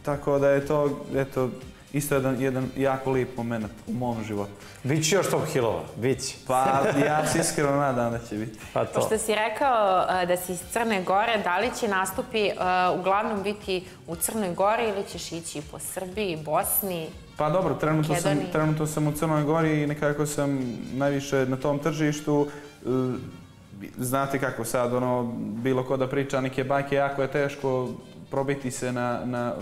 tako da je to, eto, isto jedan, jedan jako lijep moment u mom životu. Biće još top hilova, biće. Pa ja se iskreno nadam da će biti. Pa to. Pošto si rekao e, da si iz Crne Gore, da li će nastupi e, uglavnom biti u Crnoj Gori ili ćeš ići po Srbiji, Bosni? Pa dobro, trenutno sam, trenutno sam u Crnoj Gori i nekako sam najviše na tom tržištu. E, Znate kako sad, ono, bilo ko da priča neke bajke, jako je teško probiti se na, na,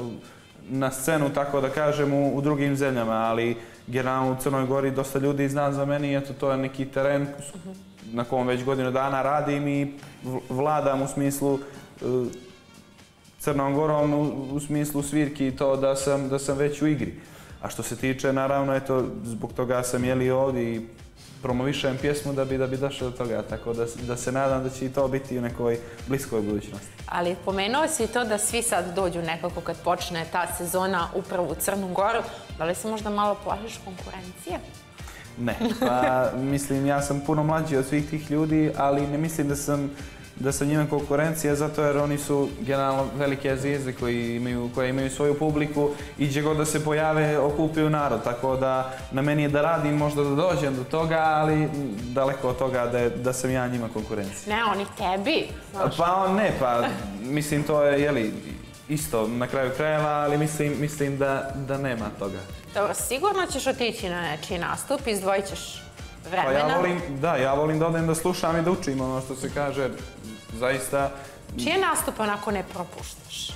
na scenu, tako da kažem, u, u drugim zemljama, ali generalno u Crnoj Gori dosta ljudi zna za meni i eto, to je neki teren na kom već godinu dana radim i vladam u smislu uh, Crnom Gorom u, u smislu svirki i to da sam, da sam već u igri. A što se tiče, naravno, eto, zbog toga sam jeli ovdje i promovišem pjesmu da bi da bi došao do toga, tako da, da se nadam da će i to biti u nekoj bliskoj budućnosti. Ali pomenuo si to da svi sad dođu nekako kad počne ta sezona upravo u Crnu Goru. Da li se možda malo plašiš konkurencije? Ne, pa mislim ja sam puno mlađi od svih tih ljudi, ali ne mislim da sam da sam njima konkurencija zato jer oni su generalno velike zvijezde koji imaju, koje imaju svoju publiku i gdje god da se pojave okupuju narod, tako da na meni je da radim možda da dođem do toga, ali daleko od toga da, je, da sam ja njima konkurencija. Ne, oni tebi. Znaš. Pa on ne, pa mislim to je jeli, isto na kraju krajeva, ali mislim, mislim da, da nema toga. Dobro, sigurno ćeš otići na nečiji nastup, izdvojit ćeš Pa vremena. ja volim, da, ja volim da odem da slušam i da učim ono što se kaže, zaista Čije nastupe onako ne propuštaš?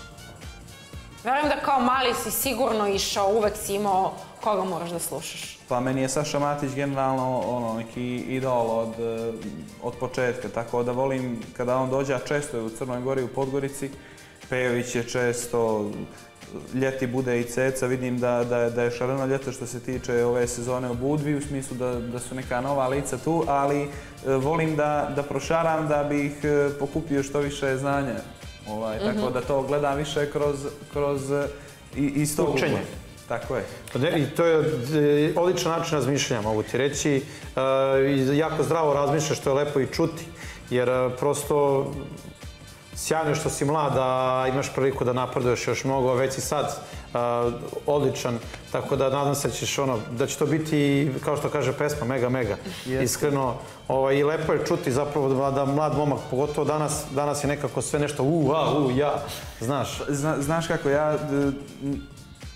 Verujem da kao mali si sigurno išao, uvek si imao koga moraš da slušaš. Pa meni je Saša Matić generalno ono, neki idol od, eh, od početka, tako da volim kada on dođe, a često je u Crnoj Gori, u Podgorici, Pejović je često, ljeti bude i ceca, vidim da, da, da je šareno ljeto što se tiče ove sezone u Budvi, u smislu da, da su neka nova lica tu, ali eh, volim da, da prošaram da bih eh, pokupio što više znanja. Ovaj, Tako da to gledam više kroz, kroz eh, i, iz tog Učenje. Tako je. Pa I to je e, odličan način razmišljanja, mogu ti reći. E, i jako zdravo razmišljaš, što je lepo i čuti. Jer e, prosto sjajno je što si mlad, a imaš priliku da napreduješ još mnogo, već si sad odličan. Tako da nadam se ćeš ono, da će to biti, kao što kaže pesma, mega, mega. Iskreno, ovaj, i lepo je čuti zapravo da, da mlad momak, pogotovo danas, danas je nekako sve nešto u, a, u, ja, znaš. Zna, znaš kako, ja,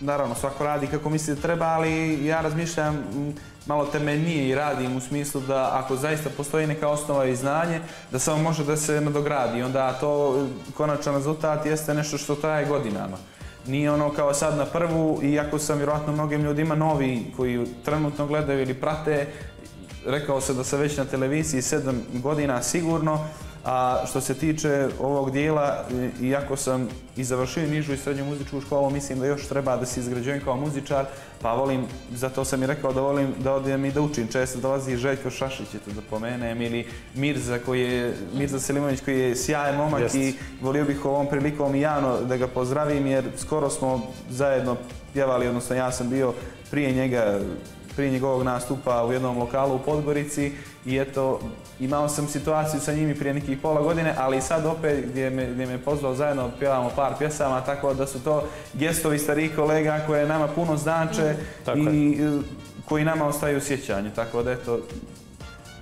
naravno, svako radi kako misli da treba, ali ja razmišljam m, malo temeljnije i radim u smislu da ako zaista postoji neka osnova i znanje, da samo može da se nadogradi. Onda to e, konačan rezultat jeste nešto što traje godinama. Nije ono kao sad na prvu, iako sam vjerojatno mnogim ljudima novi koji trenutno gledaju ili prate, rekao se da sam već na televiziji sedam godina sigurno, a što se tiče ovog dijela, iako sam i završio nižu i srednju muzičku školu, mislim da još treba da se izgrađujem kao muzičar, pa volim, zato sam i rekao da volim da odem i da učim. Često dolazi Željko Šašić, eto da pomenem, ili Mirza, koji je, Mirza Selimović koji je sjajan momak Jest. i volio bih ovom prilikom i javno da ga pozdravim jer skoro smo zajedno pjevali, odnosno ja sam bio prije njega, prije njegovog nastupa u jednom lokalu u Podgorici i eto, imao sam situaciju sa njimi prije nekih pola godine, ali i sad opet gdje me, gdje me pozvao zajedno pjevamo par pjesama, tako da su to gestovi starih kolega koje nama puno znače Tako i koji nama ostaju u sjećanju, tako da eto,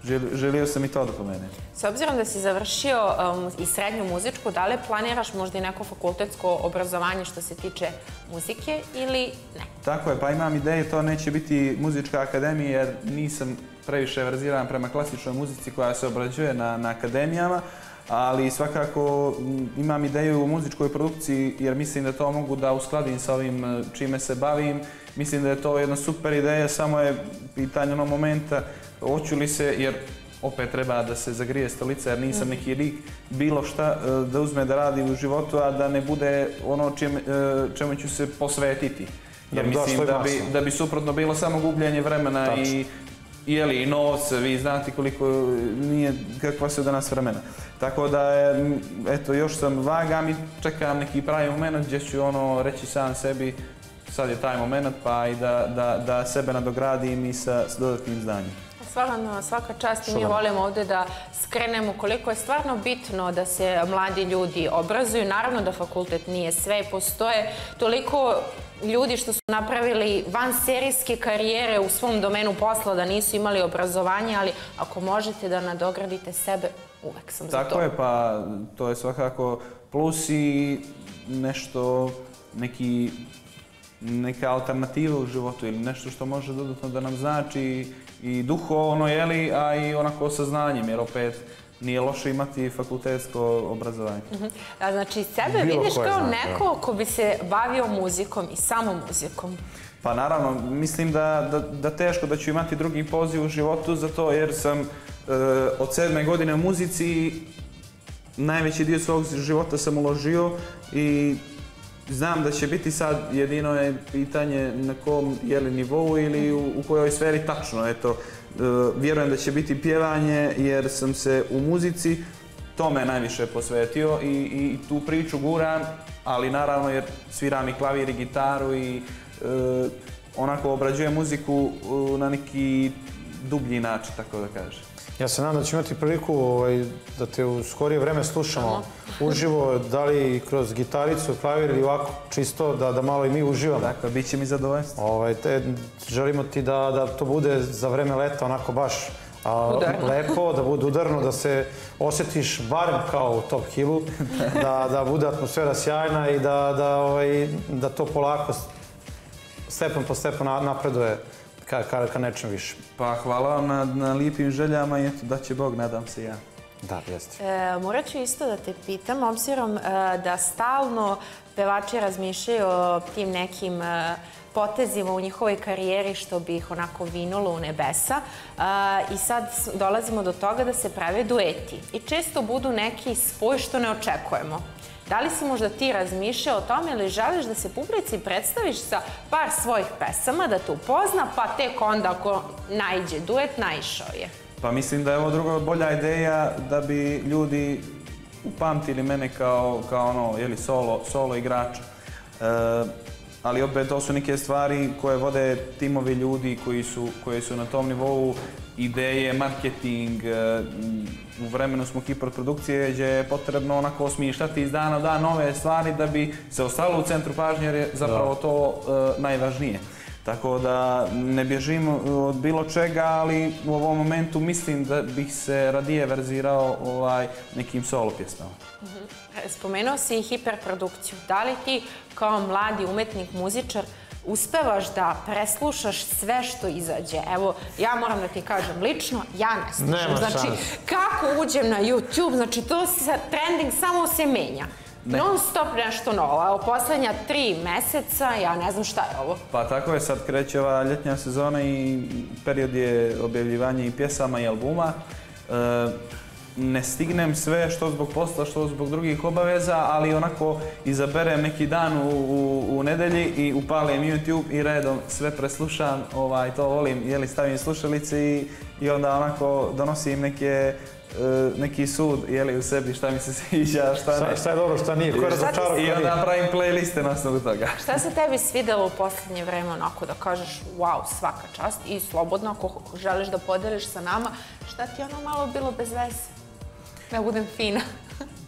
žel- želio sam i to da pomenem. S obzirom da si završio um, i srednju muzičku, da li planiraš možda i neko fakultetsko obrazovanje što se tiče muzike ili ne? Tako je, pa imam ideje, to neće biti muzička akademija jer nisam previše verziran prema klasičnoj muzici koja se obrađuje na, na akademijama, ali svakako m, imam ideju u muzičkoj produkciji jer mislim da to mogu da uskladim sa ovim e, čime se bavim. Mislim da je to jedna super ideja, samo je pitanje onog momenta hoću li se, jer opet treba da se zagrije stolica jer nisam neki lik bilo šta e, da uzme da radi u životu, a da ne bude ono čim, e, čemu ću se posvetiti. Jer Da mislim da bi, da bi suprotno bilo samo gubljenje vremena Tačno. i jeli, i novca, vi znate koliko nije, kakva su danas vremena. Tako da, m, eto, još sam vagam i čekam neki pravi moment gdje ću ono reći sam sebi sad je taj moment pa i da, da, da sebe nadogradim i sa, s dodatnim znanjem. Stvarno, svaka čast i mi volimo ovdje da skrenemo koliko je stvarno bitno da se mladi ljudi obrazuju. Naravno da fakultet nije sve, postoje toliko ljudi što su napravili van serijske karijere u svom domenu posla da nisu imali obrazovanje, ali ako možete da nadogradite sebe, uvek sam za to. Tako je, pa to je svakako plus i nešto, neki, neka alternativa u životu ili nešto što može dodatno da nam znači i duhovno, jeli, a i onako sa znanjem, jer opet nije loše imati fakultetsko obrazovanje. A znači sebe Bilo vidiš kao neko ko bi se bavio muzikom i samo muzikom. Pa naravno, mislim da, da, da teško da ću imati drugi poziv u životu zato jer sam e, od sedme godine u muzici najveći dio svog života sam uložio i znam da će biti sad jedino je pitanje na kom je li nivou ili u, u kojoj sferi tačno. Eto, E, vjerujem da će biti pjevanje jer sam se u muzici tome najviše posvetio i, i tu priču guram, ali naravno jer sviram i klavir i gitaru i e, onako obrađujem muziku e, na neki dublji način, tako da kažem. Ja se nadam da ću imati priliku ovaj, da te u skorije vreme slušamo uživo, da li kroz gitaricu, klavir ili ovako čisto da, da malo i mi uživamo. Dakle, bit će mi zadovoljstvo. Ovaj, te, želimo ti da, da to bude za vreme leta onako baš a, Udarno. lepo, da bude udarno, da se osjetiš barem kao u Top Hillu, da, da bude atmosfera sjajna i da, da, ovaj, da to polako stepen po stepen na- napreduje ka, ka, ka nečem više. Pa hvala vam na, na lijepim željama i eto da će Bog, nadam se ja. Da, jeste. E, morat ću isto da te pitam, obzirom e, da stalno pevači razmišljaju o tim nekim e, potezima u njihovoj karijeri što bi ih onako vinulo u nebesa. E, I sad dolazimo do toga da se prave dueti. I često budu neki spoj što ne očekujemo. Da li si možda ti razmišljao o tome ili želiš da se publici predstaviš sa par svojih pesama, da te upozna, pa tek onda ako najđe duet, naišao je. Pa mislim da je ovo druga bolja ideja da bi ljudi upamtili mene kao, kao ono, jeli, solo, solo igrač. E, ali opet to su neke stvari koje vode timovi ljudi koji su, koji su na tom nivou ideje, marketing, e, u vremenu smo hiperprodukcije gdje je potrebno onako smišljati iz dana u dan nove stvari da bi se ostalo u centru pažnje jer je zapravo to e, najvažnije. Tako da ne bježim od bilo čega, ali u ovom momentu mislim da bih se radije verzirao ovaj, nekim solo pjesmama. Spomenuo si i hiperprodukciju. Da li ti kao mladi umetnik, muzičar, uspevaš da preslušaš sve što izađe? Evo, ja moram da ti kažem lično, ja ne slušam. Nema znači, kako uđem na YouTube, znači to se trending samo se menja. Ne. Non stop nešto novo. Evo, poslednja tri meseca, ja ne znam šta je ovo. Pa tako je, sad kreće ova ljetnja sezona i period je objavljivanja i pjesama i albuma. E, ne stignem sve što zbog posla, što zbog drugih obaveza, ali onako izaberem neki dan u, u, u nedelji i upalim YouTube i redom sve preslušam, ovaj, to volim, jeli stavim slušalice i, i onda onako donosim neke e, neki sud jeli, u sebi šta mi se sviđa, šta Šta, ne. šta je dobro, šta nije, ko je razočarao, ko I onda pravim playliste na osnovu toga. Šta se tebi svidelo u poslednje vreme, onako da kažeš, wow, svaka čast i slobodno, ako želiš da podeliš sa nama, šta ti je ono malo bilo bez veze? Da budem fina.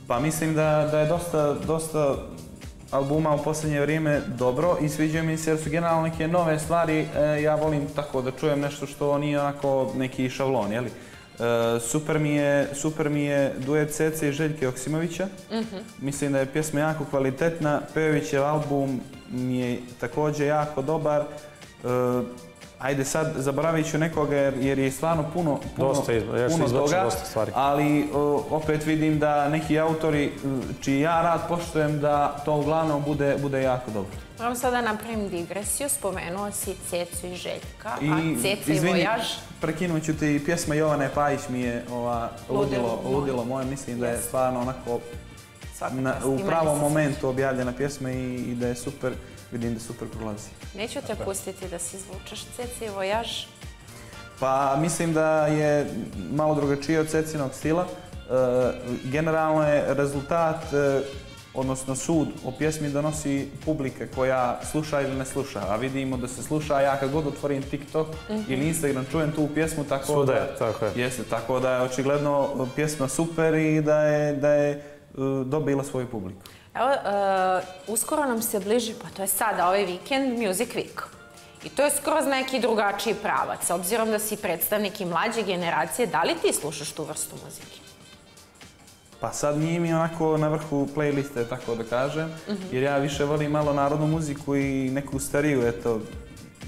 Pa mislim da, da je dosta, dosta albuma u posljednje vrijeme dobro i sviđaju mi se jer su generalno neke nove stvari. E, ja volim tako da čujem nešto što nije onako neki šavlon, jeli? E, super, mi je, super mi je duet Cece i Željke Oksimovića. Mislim da je pjesma jako kvalitetna. Pejovićev album mi je također jako dobar. E, Ajde sad, zaboravit ću nekoga jer, jer je stvarno puno, puno, Dosta izba- ja sam puno izbačio toga, dosta stvari. ali o, opet vidim da neki autori čiji ja rad poštujem da to uglavnom bude, bude jako dobro. Moram sada napravim digresiju, spomenuo si Cecu i Željka, I, a Ceca i Vojaž. prekinut ću ti, pjesma Jovane Pajić mi je ova, Ludilo ludilo, moje. ludilo moje, mislim da je stvarno onako na, u pravom momentu objavljena pjesma i, i da je super, vidim da super prolazi. Neću te pustiti da se izvučeš, Ceca i Vojaž. Pa mislim da je malo drugačije od Cecinog stila. E, generalno je rezultat, e, odnosno sud o pjesmi donosi publika koja sluša ili ne sluša. A vidimo da se sluša, ja kad god otvorim TikTok ili Instagram čujem tu pjesmu, tako Svuda da, je, tako je. Jeste, tako da je očigledno pjesma super i da je, da je e, dobila svoju publiku. Evo, uh, uskoro nam se bliži, pa to je sada, ovaj vikend, Music Week. I to je skroz neki drugačiji pravac. Obzirom da si predstavnik i mlađe generacije, da li ti slušaš tu vrstu muzike? Pa sad nije mi onako na vrhu playliste, tako da kažem, jer ja više volim malo narodnu muziku i neku stariju, eto,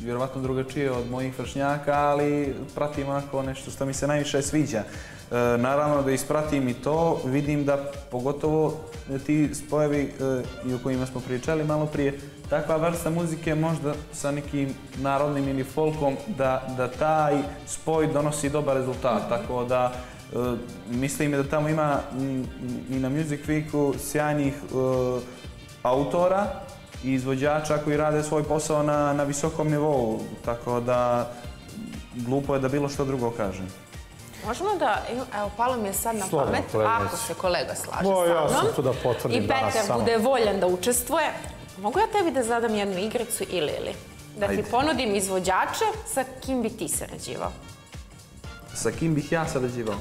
vjerovatno drugačije od mojih vršnjaka, ali pratim ako nešto što mi se najviše sviđa. E, naravno da ispratim i to, vidim da pogotovo ti spojevi e, i o kojima smo pričali malo prije, takva vrsta muzike možda sa nekim narodnim ili folkom da, da taj spoj donosi dobar rezultat, tako da e, mislim da tamo ima i na Music Weeku sjajnih e, autora i izvođača koji rade svoj posao na, na visokom nivou, tako da glupo je da bilo što drugo kažem. Možemo da, evo, palo mi je sad na Slobodno, pamet, koleginice. ako se kolega slaže O, sa ja mnom. sam tu da potvrdim I Petar samo. bude voljan da učestvuje. Mogu ja tebi da zadam jednu igricu ili ili? Da Ajde. ti ponudim izvođače sa kim bi ti sarađivao. Sa kim bih ja sarađivao?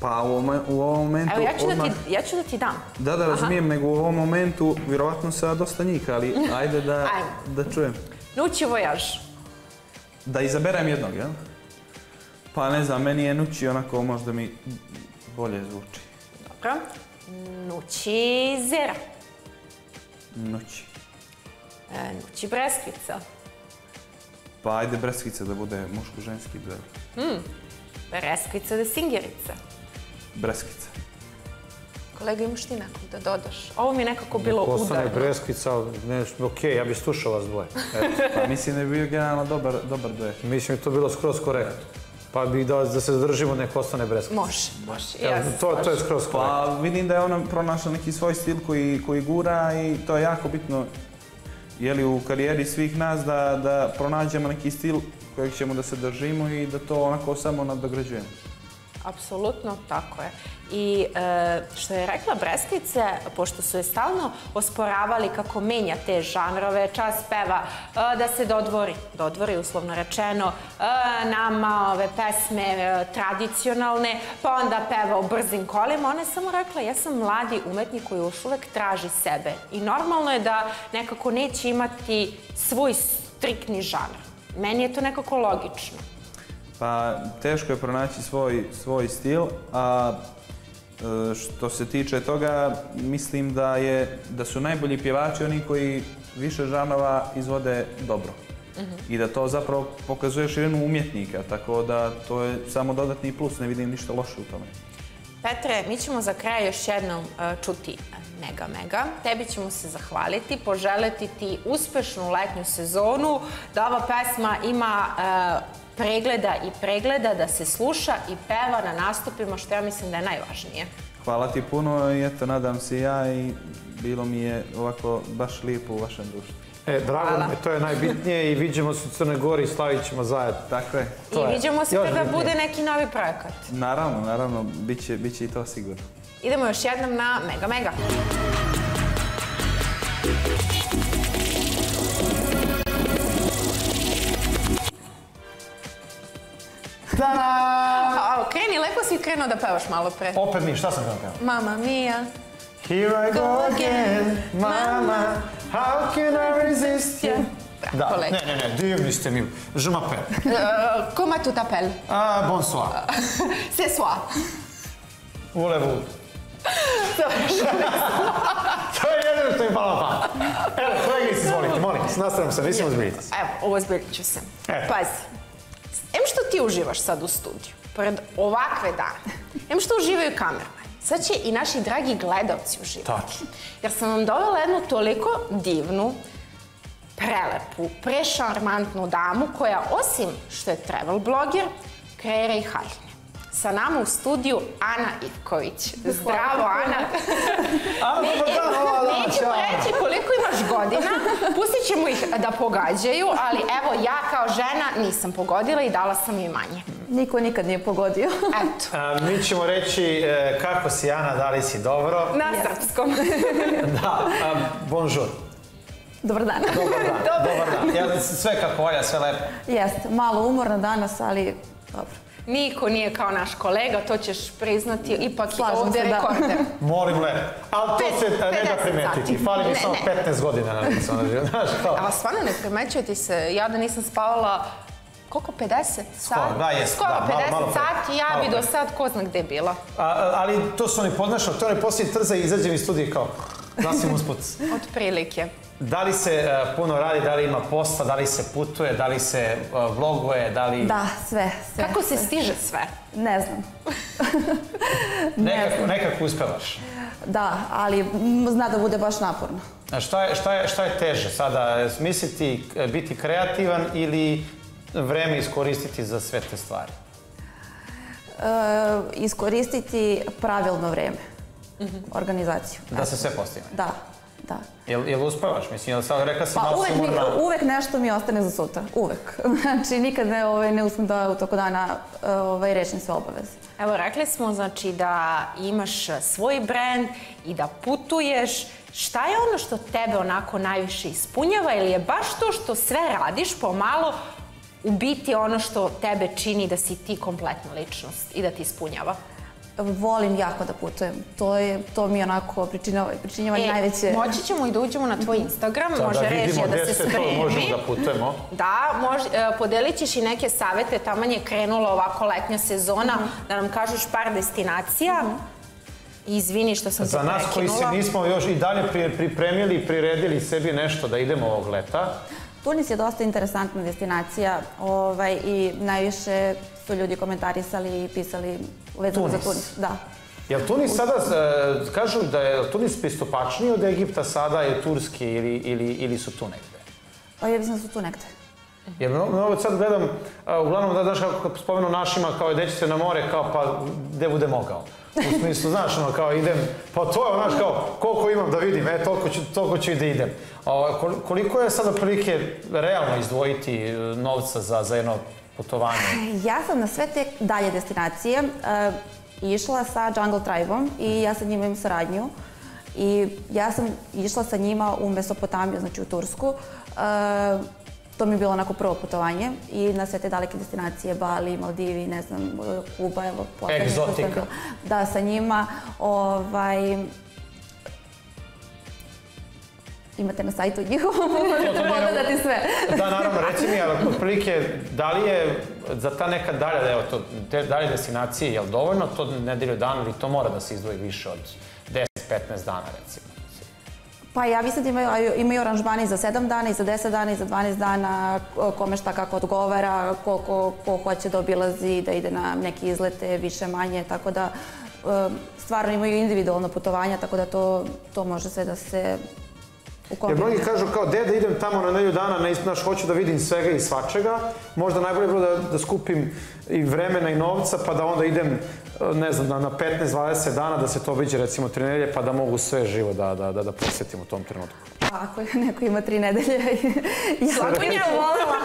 Pa u, ovom momentu... Evo, ja ću, da odmah- ti, ja ću da ti dam. Da, da, razumijem, nego u ovom momentu vjerovatno sa dosta njih, ali ajde da, Ajde. da čujem. Nući vojaž. Da izaberem jednog, jel? Pa ne znam, meni je Nući onako možda mi bolje zvuči. Dobro. Nući zera. Nući. E, nući breskvica. Pa ajde Breskvica da bude muško-ženski duel. Breskvica da singerica. Breskvica. Kolega, imaš ti nekog da dodaš? Ovo mi je nekako bilo udarno. Breskvica, ne, okej, ja bih slušao vas dvoje. Eto, Pa mislim da je bio generalno dobar, dobar duet. mislim da je to bilo skroz korektno. Pa bih da, da se zadržimo, nek ostane Breskvica. Može, može. Ja to, to je skroz korektno. Pa vidim da je ona pronašla neki svoj stil koji, koji gura i to je jako bitno jeli, u karijeri svih nas da, da pronađemo neki stil kojeg ćemo da se držimo i da to onako samo nadograđujemo. Apsolutno, tako je. I e, što je rekla Breskice, pošto su je stalno osporavali kako menja te žanrove, čas peva, e, da se dodvori, dodvori uslovno rečeno, e, nama ove pesme e, tradicionalne, pa onda peva o brzim kolima. Ona je samo rekla, ja sam mladi umetnik koji još uvek traži sebe. I normalno je da nekako neće imati svoj striktni žanr. Meni je to nekako logično. Pa teško je pronaći svoj, svoj stil, a e, što se tiče toga, mislim da, je, da su najbolji pjevači oni koji više žanova izvode dobro. I da to zapravo pokazuje širinu umjetnika, tako da to je samo dodatni plus, ne vidim ništa loše u tome. Petre, mi ćemo za kraj još jednom e, čuti Mega Mega. Tebi ćemo se zahvaliti, poželeti ti uspešnu letnju sezonu, da ova pesma ima e, pregleda i pregleda, da se sluša i peva na nastupima, što ja mislim da je najvažnije. Hvala ti puno i eto, nadam se ja i bilo mi je ovako baš lijepo u vašem društvu. E, drago Hvala. mi, to je najbitnije i vidimo se u Crnoj Gori i slavit ćemo zajedno. Tako je. To I vidimo se kada bitnije. bude neki novi projekat. Naravno, naravno, bit će, bit će i to sigurno. Idemo još jednom na Mega Mega. A, kreni, lepo si krenuo da pevaš malo pre. Opet mi, šta sam vam peo? Mama mia. Here I go again, mama, how can I resist you? Da, kolega. ne, ne, ne, divni ste mi. Je m'appelle. Uh, Comment tu t'appelles? Ah, bonsoir. C'est soi. Voulez-vous? To je jedino što mi palo na pamet. Evo, kolegice, izvolite, molim vas, nastavljam se, nisam ozbiljiti se. Evo, ozbiljit ću se. Pazi, em što ti uživaš sad u studiju, pored ovakve dane, em što uživaju kamermani, sad će i naši dragi gledalci uživati. Tačno. Jer sam vam dovela jednu toliko divnu, prelepu, prešarmantnu damu koja osim što je travel bloger, kreira i haljine. Sa nama u studiju Ana Ivković. Zdravo, Ana. A, dobar dan, hvala, da, Nećemo ćao. reći koliko imaš godina, pustit ćemo ih da pogađaju, ali evo ja kao žena nisam pogodila i dala sam im manje. Niko nikad nije pogodio. Eto, A, mi ćemo reći e, kako si Ana, da li si dobro? na srpskom. Da, a, bonjour. Dobar dan. Dobar dan, dobar dan. Ja, sve kako valja, sve lepo. Jeste, malo umorno danas, ali dobro. Niko nije kao naš kolega, to ćeš priznati, ipak je ovdje se, rekorder. Molim lepo. Ali to Pet- se ne da 50 primetiti. Fali mi Ne, samo ne. 15 godina na licu. Znaš, kao. A stvarno ne primećuje ti se, ja da nisam spavala koliko, 50 sati? da, jes, Skoro da, malo- 50 malo pre. sati, ja bi do sad ko zna gde bila. A, ali to su oni podnašali, to je onaj posljednji trza i izađem iz studije kao glasim usput. Od prilike. Da li se e, puno radi, da li ima posla, da li se putuje, da li se e, vloguje, da li... Da, sve, sve. Kako se stiže sve? Ne znam. Nekako, nekako uspevaš. Da, ali zna da bude baš naporno. A šta je, šta je, šta je teže sada? Misliti e, biti kreativan ili vreme iskoristiti za sve te stvari? E, iskoristiti pravilno vreme. Organizaciju. Da se sve postigne. Da, da. Jel, jel uspevaš? Mislim, jel sad rekla sam Pa malo uvek, mi, uvek nešto mi ostane za sutra. Uvek. Znači, nikad ne, ovaj, ne uspem da u toko dana ovaj, rešim sve obaveze. Evo, rekli smo znači da imaš svoj brand i da putuješ. Šta je ono što tebe onako najviše ispunjava ili je baš to što sve radiš pomalo u biti ono što tebe čini da si ti kompletna ličnost i da ti ispunjava? Volim jako da putujem. To, je, to mi onako pričinjava, pričinjava E, najveće... moći ćemo i da uđemo na tvoj Instagram, Da, može da režija da se spremi. možemo da putujemo. Da, mož, e, podelit ćeš i neke savete, taman je krenula ovako letnja sezona, da nam kažeš par destinacija. Izvini što sam Za te nas koji se nismo još i dalje pri- pripremili i priredili sebi nešto da idemo ovog leta, Tunis je dosta interesantna destinacija ovaj, i najviše su ljudi komentarisali i pisali vezano za Tunis. Da. Jel Tunis sada, e, kažu da je Tunis pristupačniji od Egipta sada je Turski ili, ili, ili su tu negde? Pa ja mislim da su tu negde. Jer mnogo, sad gledam, a, uglavnom da znaš kako spomenu našima kao dećice na more, kao pa gde bude mogao. U smislu, znaš, ono, kao idem, pa to je, znaš, kao, koliko imam da vidim, e, toliko ću, toliko ću i da idem. A, kol- koliko je sada prilike realno izdvojiti e, novca za, za jedno putovanje? Ja sam na sve te dalje destinacije uh, išla sa Jungle Tribe-om i ja sa njima imam saradnju. I ja sam išla sa njima u Mesopotamiju, znači u Tursku. Uh, to mi je bilo onako prvo putovanje i na sve te daleke destinacije, Bali, Maldivi, ne znam, Kuba, evo, Egzotika. Da, sa njima. Ovaj, imate na sajtu njihovom, možete pogledati sve. Da, naravno, reci mi, ali otprilike, da li je za ta neka dalja, evo to, te dalje destinacije, je li dovoljno to nedelju dana ili to mora da se izdvoji više od 10-15 dana, recimo? Pa ja mislim da imaju, imaju aranžmani za 7 dana, i za 10 dana, i za 12 dana, kome šta kako odgovara, koliko ko hoće da obilazi, da ide na neke izlete, više manje, tako da stvarno imaju individualno putovanja, tako da to, to može sve da se Jer mnogi kažu kao, de da idem tamo na nedelju dana, ne znaš, hoću da vidim svega i svačega, možda najbolje bilo da, da skupim i vremena i novca, pa da onda idem, ne znam, na, na 15-20 dana da se to obiđe recimo tri nedelje, pa da mogu sve živo da, da, da, da posjetim u tom trenutku. Pa Ako neko ima tri nedelje, ja Svako bih njemu. voljela.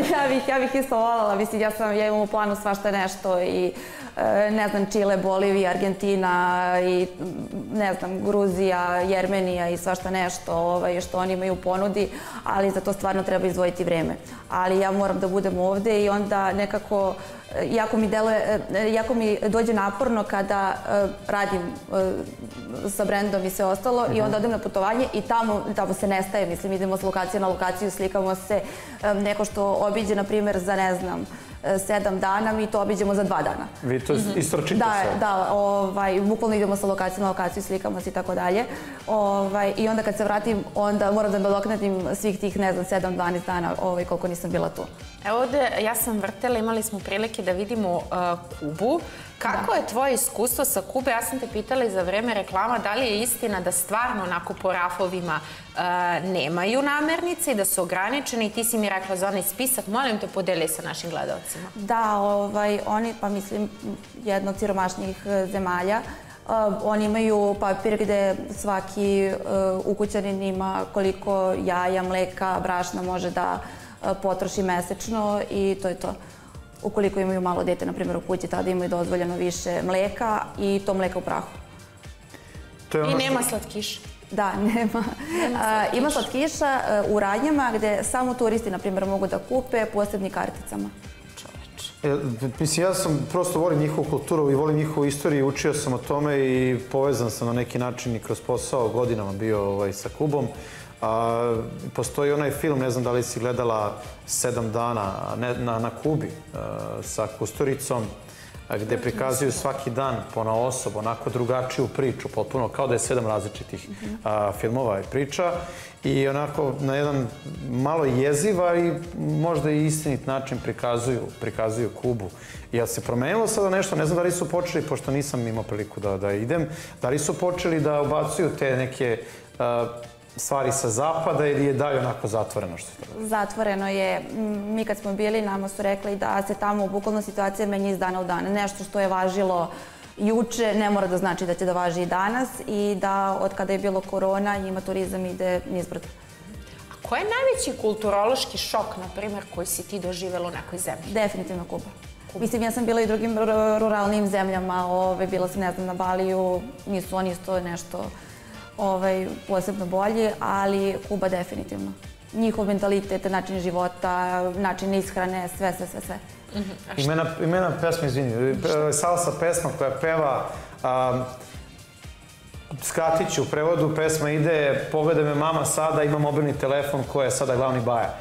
ja, bih, ja bih isto voljela. Mislim, ja, sam, ja imam u planu svašta nešto i e, ne znam, Čile, Bolivija, Argentina i ne znam, Gruzija, Jermenija i svašta nešto ovaj, što oni imaju u ponudi, ali za to stvarno treba izdvojiti vreme. Ali ja moram da budem ovde i onda nekako e, jako mi deluje, e, jako mi dođe naporno kada e, radim e, sa brendom i sve ostalo i onda odem na putovanje i tamo, tamo se nestaje, mislim, idemo s lokacije na lokaciju, slikamo se, e, neko što obiđe, na primjer, za ne znam, e, sedam dana, mi to obiđemo za dva dana. Vi to istročite Da, sve. da, ovaj, bukvalno idemo sa lokacije na lokaciju, slikamo se i tako dalje. Ovaj, I onda kad se vratim, onda moram da nadoknadim svih tih, ne znam, 7-12 dana ovaj, koliko nisam bila tu. Evo ovde, ja sam vrtela, imali smo prilike da vidimo uh, Kubu. Kako je tvoje iskustvo sa Kube? Ja sam te pitala i za vreme reklama da li je istina da stvarno onako po rafovima uh, nemaju namernice i da su ograničeni i ti si mi rekla za onaj spisak. Molim te podeli sa našim gledalcima. Da, ovaj, oni, pa mislim, jedno od siromašnijih e, zemalja, Uh, oni imaju papir gde svaki uh, ukućanin ima koliko jaja, mleka, brašna može da potroši mesečno i to je to. Ukoliko imaju malo dete, na primjer, u kući, tada imaju dozvoljeno više mleka i to mleka u prahu. To je I ono nema slatkiša. Da, nema. Ima slatkiša e, u radnjama gde samo turisti, na primjer, mogu da kupe posebnim karticama. E, Mislim, ja sam prosto volim njihovu kulturu i volim njihovu istoriju, učio sam o tome i povezan sam na neki način i kroz posao godinama bio ovaj, sa Kubom. A, postoji onaj film, ne znam da li si gledala Sedam dana ne, na, na Kubi a, sa Kusturicom, a, gde prikazuju svaki dan po na osob, onako drugačiju priču, potpuno kao da je sedam različitih a, filmova i priča i onako na jedan malo jeziva i možda i istinit način prikazuju, prikazuju Kubu. Jel se promenilo sada nešto? Ne znam da li su počeli, pošto nisam imao priliku da, da idem, da li su počeli da ubacuju te neke a, stvari sa zapada ili je dalje onako zatvoreno što je to? Zatvoreno je, mi kad smo bili, nama su rekli da se tamo bukvalno situacija menja iz dana u dan. Nešto što je važilo juče ne mora da znači da će da važi i danas i da od kada je bilo korona njima turizam ide nizbrdo. A ko je najveći kulturološki šok, na primjer, koji si ti doživjela u nekoj zemlji? Definitivno Kuba. Mislim, ja sam bila i drugim ru- ruralnim zemljama, ove, bila sam, ne znam, na Baliju, nisu oni isto nešto ovaj, posebno bolji, ali Kuba definitivno. Njihov mentalitet, način života, način ishrane, sve, sve, sve, sve. Imena, imena pesme, izvini, pe- salsa pesma koja peva um, Skatić u prevodu pesma ide Pogledaj me mama sada, ima mobilni telefon koji je sada glavni baja.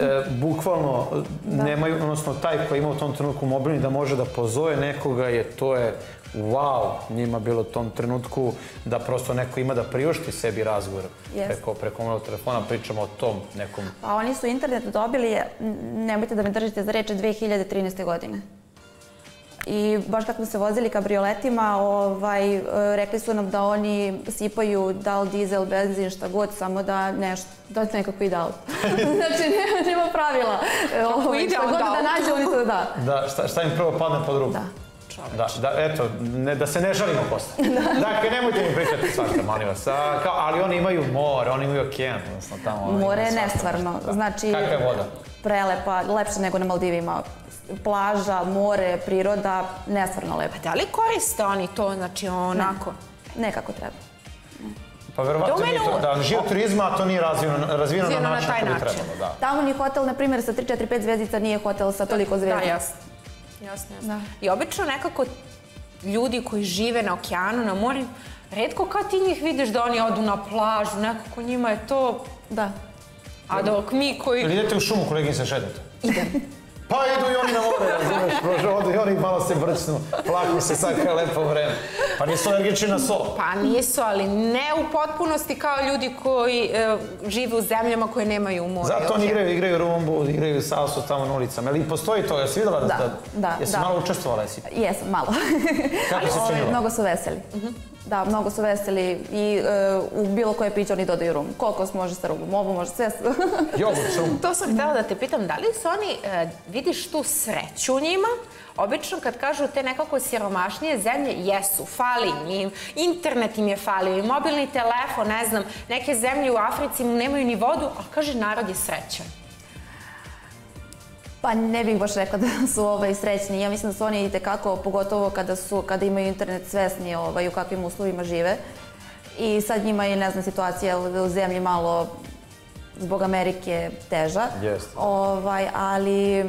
E, bukvalno nemaju, odnosno taj koji ima u tom trenutku mobilni da može da pozove nekoga je to je wow njima bilo u tom trenutku da prosto neko ima da priušti sebi razgovor Jest. preko, preko mobilnog telefona, pričamo o tom nekom Pa oni su internet dobili, nemojte da me držite za reče, 2013. godine. I baš kad smo se vozili kabrioletima, ovaj, e, rekli su nam da oni sipaju da li dizel, benzin, šta god, samo da nešto, da nekako ide auto. znači, nema, nema pravila. E, Ovaj, ide šta god onda da auto. nađe, oni to da. Da, šta, šta im prvo padne pod ruku? Da. Da, da, eto, ne, da se ne žalimo posle. dakle, nemojte mi pričati svašta, molim vas. A, kao, ali oni imaju more, oni imaju okean, odnosno tamo. More je nestvarno. nešto. Da. Znači, Kakva je voda? Prelepa, lepše nego na Maldivima. Plaža, more, priroda, nestvarno lepa. Da li koriste oni to, znači onako? Nekako treba. Pa verovatno nije mene to, da, živ turizma, to nije razvijeno, razvijeno, na na način taj kako način. trebalo, da. Tamo ni hotel, na primjer, sa 3, 4, 5 zvezdica nije hotel sa toliko Da, zvezdica. jasno. Jasno, jasno. Da. I obično nekako ljudi koji žive na okeanu, na moru, redko kad ti njih vidiš da oni odu na plažu, nekako njima je to... Da. A dok mi koji... Ili idete u šumu, kolegin se šetnete? Idem. Pa idu i oni na more, razumeš, prođe, odu i oni malo se brcnu, plaku se sad kao lepo vreme. Pa nisu alergični na sol. Pa nisu, ali ne u potpunosti kao ljudi koji e, žive u zemljama koje nemaju more. Zato oni igraju, igraju rumbu, igraju salsu tamo na ulicama. Ili postoji to, jesi vidjela da, Da, da, jesi da. malo učestvovala, jesi? Jesam, malo. Kako se Ovaj, činilo? Mnogo su veseli. Da, mnogo su veseli i e, u bilo koje piće oni dodaju rum. Kokos može sa rumom, ovo može sve. Jogurt, rum. To sam htjela da te pitam, da li su oni, e, vidiš tu sreću u njima? Obično kad kažu te nekako siromašnije zemlje, jesu, fali njim, internet im je falio i mobilni telefon, ne znam, neke zemlje u Africi nemaju ni vodu, a kaže narod je srećan. Pa ne bih baš rekla da su ovaj, srećni. Ja mislim da su oni itekako, pogotovo kada, su, kada imaju internet svesni ovaj, u kakvim uslovima žive. I sad njima je, ne znam, situacija u u zemlji malo zbog Amerike teža. Jeste. Ovaj, ali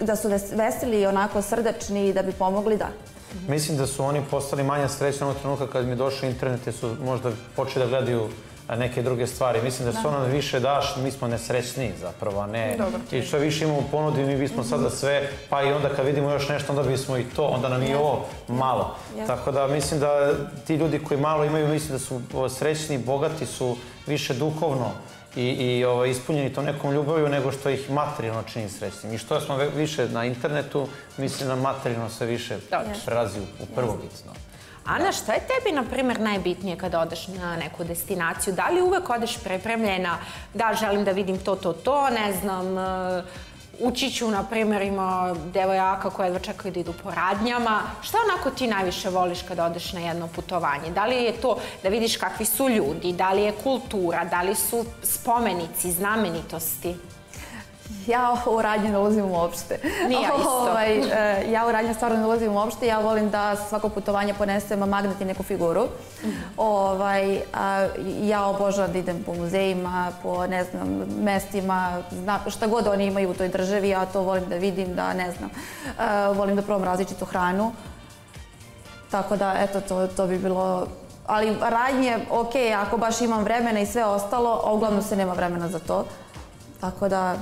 da su ves- veseli i onako srdačni da bi pomogli, da. Mislim da su oni postali manje srećni onog trenutka kad mi je došao internet i su možda počeli da gledaju neke druge stvari. Mislim da što nam više daš, mi smo nesrećniji zapravo, a ne... I što više imamo ponudi, mi bismo sada sve, pa i onda kad vidimo još nešto, onda bismo i to, onda nam i ovo malo. Tako da mislim da ti ljudi koji malo imaju, mislim da su srećni, bogati su više duhovno i, i ovaj, ispunjeni to nekom ljubavju nego što ih materijalno čini srećnim. I što smo više na internetu, mislim da materijalno sve više prelazi u, u prvobitno. Ana, šta je tebi, na primjer, najbitnije kada odeš na neku destinaciju? Da li uvek odeš pripremljena, da želim da vidim to, to, to, ne znam, e, ući ću, na primjer, ima devojaka koja jedva čekaju da idu po radnjama. Šta onako ti najviše voliš kada odeš na jedno putovanje? Da li je to da vidiš kakvi su ljudi, da li je kultura, da li su spomenici, znamenitosti? Ja u radnju ne ulazim uopšte. Ni ja isto. Ovaj, e, ja u radnju stvarno ne ulazim uopšte. Ja volim da sa svakog putovanja ponesem magnet i neku figuru. Ovaj, a, ja obožavam da idem po muzejima, po ne znam, mestima, zna, šta god oni imaju u toj državi, ja to volim da vidim, da ne znam. E, volim da probam različitu hranu. Tako da, eto, to, to bi bilo... Ali radnje, ok, ako baš imam vremena i sve ostalo, a uglavnom se nema vremena za to. Tako da,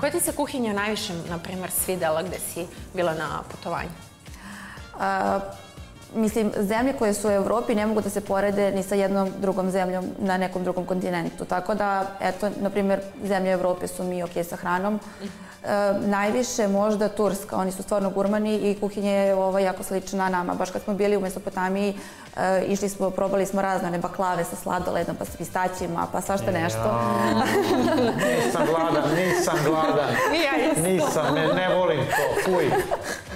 Koja ti se kuhinja najviše, na primjer, svidela gde si bila na putovanju? A, mislim, zemlje koje su u Evropi ne mogu da se porede ni sa jednom drugom zemljom na nekom drugom kontinentu. Tako da, eto, na primjer, zemlje Evrope su mi ok sa hranom. E, najviše možda Turska, oni su stvarno gurmani i kuhinja je ovaj, jako slična nama. Baš kad smo bili u Mesopotamiji, e, išli smo, probali smo razne one baklave sa sladoledom, pa sa pistaćima, pa svašta nešto. Nisam gladan, nisam gladan. Ja isto. Nisam, ne, ne volim to, fuj.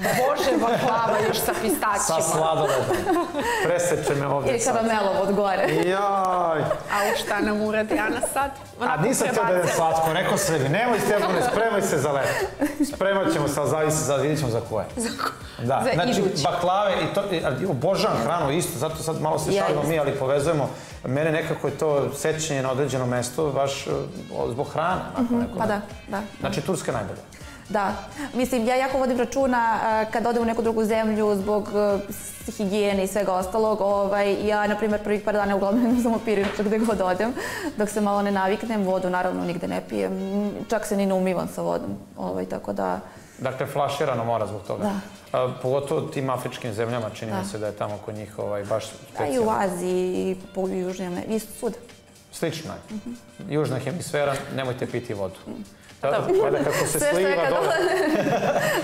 Bože, baklava još sa Sa pistaćima. sladoledom. Preseče me ovdje Ili sad. karamelom od gore. Jaj. A u šta nam uradi Ana sad? A Onako nisam htio da je slatko, rekao sam sebi, nemoj Stefane, spremaj se za leto. Spremat ćemo sad, zavisi, sad vidjet ćemo za koje. Da, Za znači idući. baklave i to, i- obožavam hranu isto, zato sad malo se Ja šalimo isto. mi, ali povezujemo. Mene nekako je to sećanje na određeno mesto baš zbog hrane. onako neko, Pa da, da. Znači Turska je najbolja. Da, mislim, ja jako vodim računa a, kad odem u neku drugu zemlju zbog s- higijene i svega ostalog. Ovaj, ja, na primjer, prvih par dana uglavnom samo pirinača gde god odem, dok se malo ne naviknem. Vodu, naravno, nigde ne pijem. Čak se ni ne umivam sa vodom. Ovaj, tako da, Dakle, flaširano mora zbog toga. Da. A, pogotovo tim afričkim zemljama, čini mi se da je tamo kod njih ovaj, baš a i u specijalno. Aziji i po Južnoj Americi, i svuda. Slično je. Južna hemisfera, nemojte piti vodu. Da, dobro. valjda kako se sliva dole.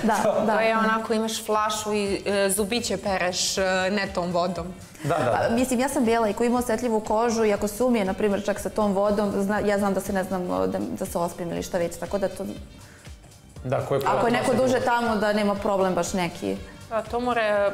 Da, da. To je onako, imaš flašu i e, zubiće pereš e, ne tom vodom. Da, da, da. A, mislim, ja sam bijela i ko ima osjetljivu kožu i ako se umije, na primjer, čak sa tom vodom, zna, ja znam da se ne znam, da, da se ospim ili šta već, tako da to, Da, ko je ako je neko duže tamo, da nema problem baš neki. Da, to more,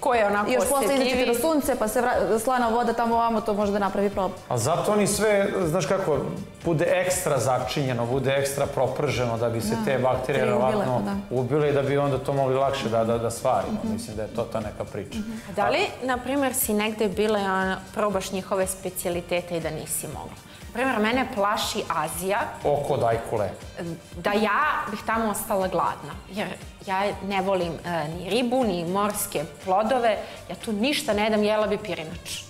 ko je onako I još posle osjetljiviji? do sunce, pa se vra, slana voda tamo ovamo, to može da napravi problem. A zato oni sve, znaš kako, bude ekstra začinjeno, bude ekstra proprženo da bi se te bakterije bi ubile, vjerovatno da. ubile i da bi onda to mogli lakše da, da, da svarimo. Mislim da je to ta neka priča. Da li, na primjer, si negde bila i ona, probaš njihove specialitete i da nisi mogla? Primjer, mene plaši Azija, Oko dajkule. da ja bih tamo ostala gladna. Jer ja ne volim e, ni ribu, ni morske plodove. Ja tu ništa ne jedem, jela bi pirinač.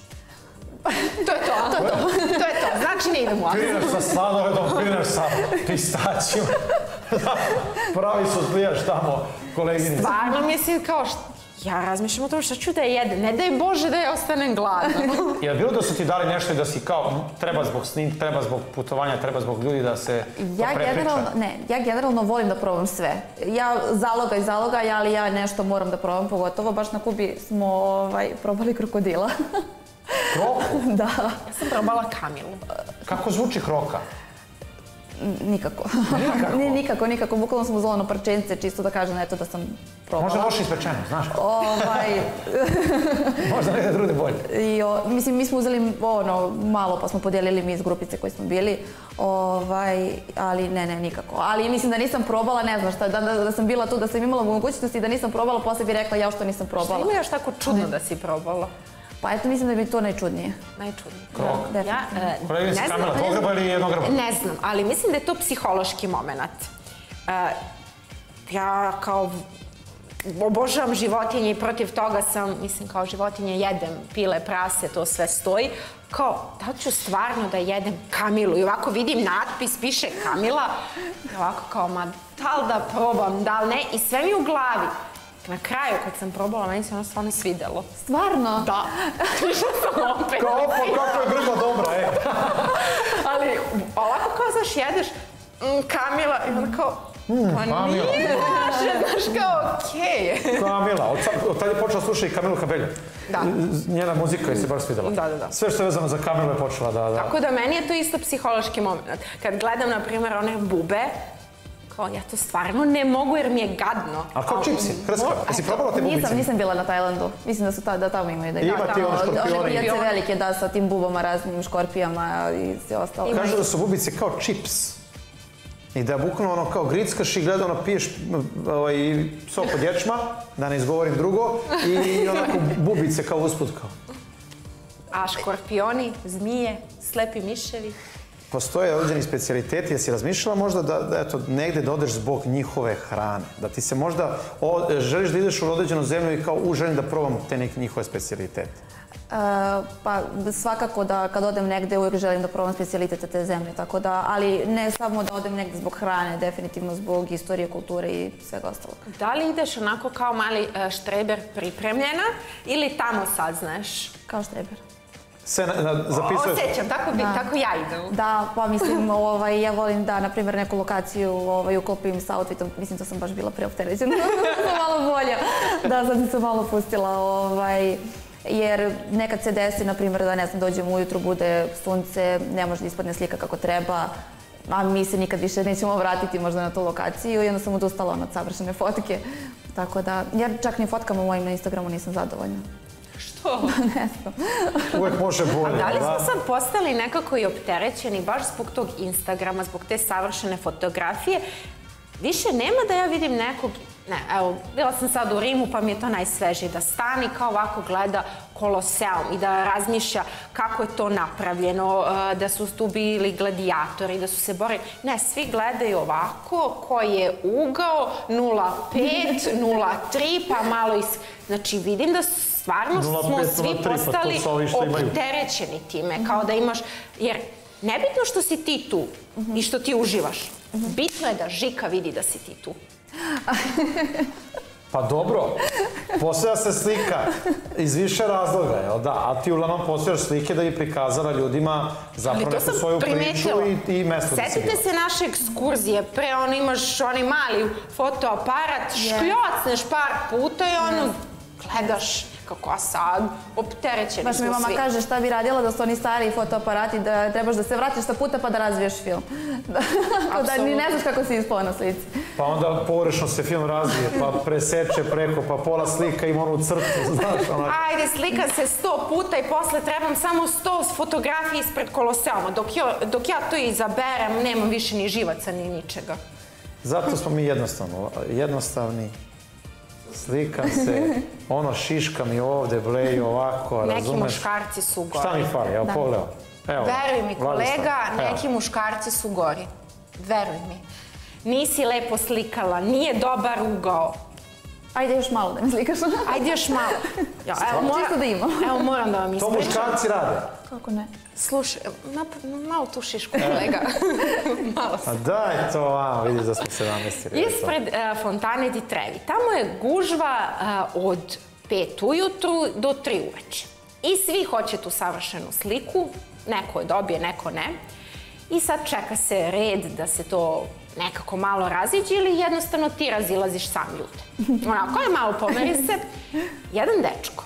to je to, to je to. to je to. Znači ne idem u Aziju. Pirinač sa sladoledom, pirinač sa pistaćima. pravi suzbijaš tamo koleginice. Stvarno mislim kao št- ja razmišljam o tome šta ću da jedem. Ne daj Bože da ja ostanem gladna. Je li bilo da su ti dali nešto i da si kao treba zbog snimka, treba zbog putovanja, treba zbog ljudi da se to Ja prepriča? generalno, ne, ja generalno volim da probam sve. Ja zaloga i zaloga, ali ja nešto moram da probam, pogotovo baš na Kubi smo ovaj, probali krokodila. Kroku? da, ja sam probala Kamilu. Kako zvuči kroka? Nikako. Nikako? ne, nikako, nikako. Bukvalno smo uzela na parčence, čisto da kažem eto da sam probala. Možda loše ispečeno, znaš? Ovaj, Možda negdje druge bolje. I, o, mislim, mi smo uzeli ono, malo pa smo podijelili mi iz grupice koji smo bili, ovaj, ali ne, ne, nikako. Ali mislim da nisam probala, ne znam šta, da, da, da sam bila tu, da sam imala mogućnosti da nisam probala, posle bi rekla ja što nisam Šta probala. ima još tako čudno da si probala? Pa eto, mislim da bi to najčudnije. Najčudnije. Da, Ja, e, Koleginice ne znam, Kamila, ne znam. pogreba ili jednogrba? Ne znam, ali mislim da je to psihološki moment. E, ja kao obožavam životinje i protiv toga sam, mislim kao životinje jedem, pile, prase, to sve stoji. Kao, da ću stvarno da jedem Kamilu? I ovako vidim natpis, piše Kamila. I ovako kao, ma da li da probam, da li ne? I sve mi u glavi. Na kraju, kad sam probala, meni se ono stvarno svidelo. Stvarno? Da. Išla sam opet. Kao, kako je grba dobra, e. Ali ovako kao, znaš, jedeš mm, Kamila i onda kao, pa Kamila. nije naše, znaš, kao, okej. Kamila, od, od tad je počela slušati Kamilu Kabelju. Da. Njena muzika je se baš svidjela. Da, da, da. Sve što je vezano za Kamilu je počela da... da. Tako da meni je to isto psihološki moment. Kad gledam, na primjer, one bube, kao, ja to stvarno ne mogu jer mi je gadno. A kao čipsi, hrskava. Jesi probala te bubice? Nisam, nisam bila na Tajlandu. Mislim da su ta, da tamo imaju da Ima ti ono škorpioni. One pijace velike, da, sa tim bubama, raznim škorpijama i sve ostalo. Kažu da su bubice kao čips. I da bukvalno ono kao grickaš i gleda ono piješ ovaj, sok od ječma, da ne izgovorim drugo, i onako bubice kao usput kao. A škorpioni, zmije, slepi miševi. Postoje određeni specijaliteti, jesi razmišljala možda da, da eto, negde da odeš zbog njihove hrane? Da ti se možda, o, želiš da ideš u određenu zemlju i kao u želim da probam te neke njihove specijalitete? E, pa svakako da kad odem negde uvijek želim da probam specijalitete te zemlje, tako da, ali ne samo da odem negde zbog hrane, definitivno zbog istorije, kulture i svega ostalog. Da li ideš onako kao mali e, štreber pripremljena ili tamo saznaš? Kao štreber. Sve na, na, zapisuješ? Osjećam, tako, bi, tako ja idem. Da, pa mislim, ovaj, ja volim da, na primjer, neku lokaciju ovaj, uklopim sa outfitom. Mislim, to sam baš bila preopterećena. sam malo bolja. Da, sad sam se malo pustila. Ovaj, jer nekad se desi, na primjer, da ne znam, dođem ujutru, bude sunce, ne može da ispadne slika kako treba, a mi se nikad više nećemo vratiti možda na tu lokaciju i onda sam odustala od savršene fotke. Tako da, jer čak ni fotkama mojim na Instagramu nisam zadovoljna. Ne znam. Uvijek može bolje. Da li smo sad postali nekako i opterećeni baš zbog tog Instagrama, zbog te savršene fotografije? Više nema da ja vidim nekog, ne, evo, bila sam sad u Rimu pa mi je to najsvežije, da stani kao ovako gleda Koloseum i da razmišlja kako je to napravljeno, e, da su tu bili gladijatori, da su se borili. Ne, svi gledaju ovako, koji je ugao, 0,5, 0,3, pa malo is... Znači, vidim da stvarno 0,5, smo svi 0,3, pa postali opterećeni time, kao da imaš, jer nebitno što si ti tu i što ti uživaš, bitno je da Žika vidi da si ti tu. Pa dobro, postoja se slika iz više razloga, jel da? A ti uglavnom postojaš slike da bi prikazala ljudima zapravo neku svoju priču i, i mesto gdje si Setite bila. se naše ekskurzije, pre ono imaš onaj mali fotoaparat, škljocneš par puta i ono gledaš kako a sad, opterećeni Baš mi smo mama svi. kaže šta bi radila da su oni stari fotoaparati, da trebaš da se vratiš sta puta pa da razviješ film. Da, Tako da ni ne znaš kako si ispala na slici. Pa onda pogrešno se film razvije, pa preseče preko, pa pola slika ima onu crtu, znaš, onak. Ajde, slika se sto puta i posle trebam samo sto fotografija ispred. Dok, ja, dok ja to izaberem, nemam više ni živaca, ni ničega. Zato smo mi jednostavno, jednostavni. Slika se, ono šiška mi ovde bleji ovako, Neki razumeš? muškarci su gori. Šta mi fali, evo pogledaj. Veruj mi, kolega, neki muškarci su gori. Veruj mi. Nisi lepo slikala, nije dobar ugao. Ajde još malo da mi slikaš. Ajde još malo. Ja, evo, Čisto da imam. Evo, moram da vam To ispričam. muškarci rade. Kako ne? Slušaj, nap- malo tu šišku, kolega. malo A daj to vamo, vidiš da smo se namestili. Ispred e, fontane di Trevi. Tamo je gužva e, od 5 ujutru do 3 uveče. I svi hoće tu savršenu sliku. Neko je dobije, neko ne. I sad čeka se red da se to nekako malo raziđe ili jednostavno ti razilaziš sam ljude. Onako je malo pomeri se. Jedan dečko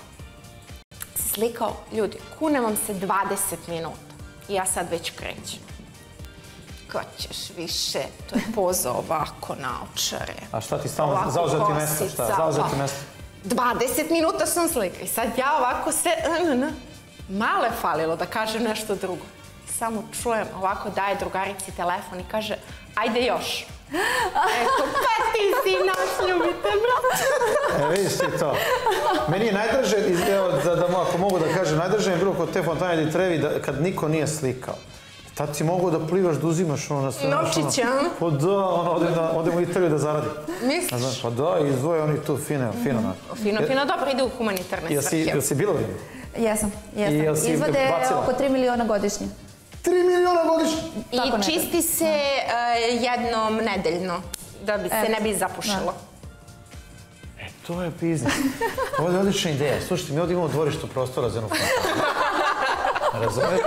se slikao, ljudi, kunem vam se 20 minuta. I ja sad već krećem. Kad ćeš više, to je poza ovako na očare. A šta ti stalno zauzeti kosica, Šta, zauzeti mesto? 20 minuta sam slika i sad ja ovako se... Malo je falilo da kažem nešto drugo. Samo čujem, ovako daje drugarici telefon i kaže ajde još. Eko, pa ti si naš ljubitelj, brate. E, vidiš ti to. Meni je najdraže, iz- evo, da, da, ako mogu da kažem, najdraže je bilo kod te fontane di trevi da, kad niko nije slikao. Tad si mogu da plivaš, da uzimaš ono na sve. znaš, ono- Novčiće, a? Pa da, ono, odem, na, odem u Italiju da zaradim. A Misliš? znaš, pa da, izdvoje oni tu fine, fino. onako. Fino, fino, dobro, ide u humanitarne Jel si, svrhe. jel si bila u njemu? Jesam, jesam. Izvode oko 3 miliona godišnje. 3 miliona godišnje! I Tako čisti se e, jednom nedeljno, da bi se ne bi zapušilo. E, to je biznis. Ovo je odlična ideja. Slušajte, mi ovdje imamo dvorište prostora za jednu fontanu. Razumete?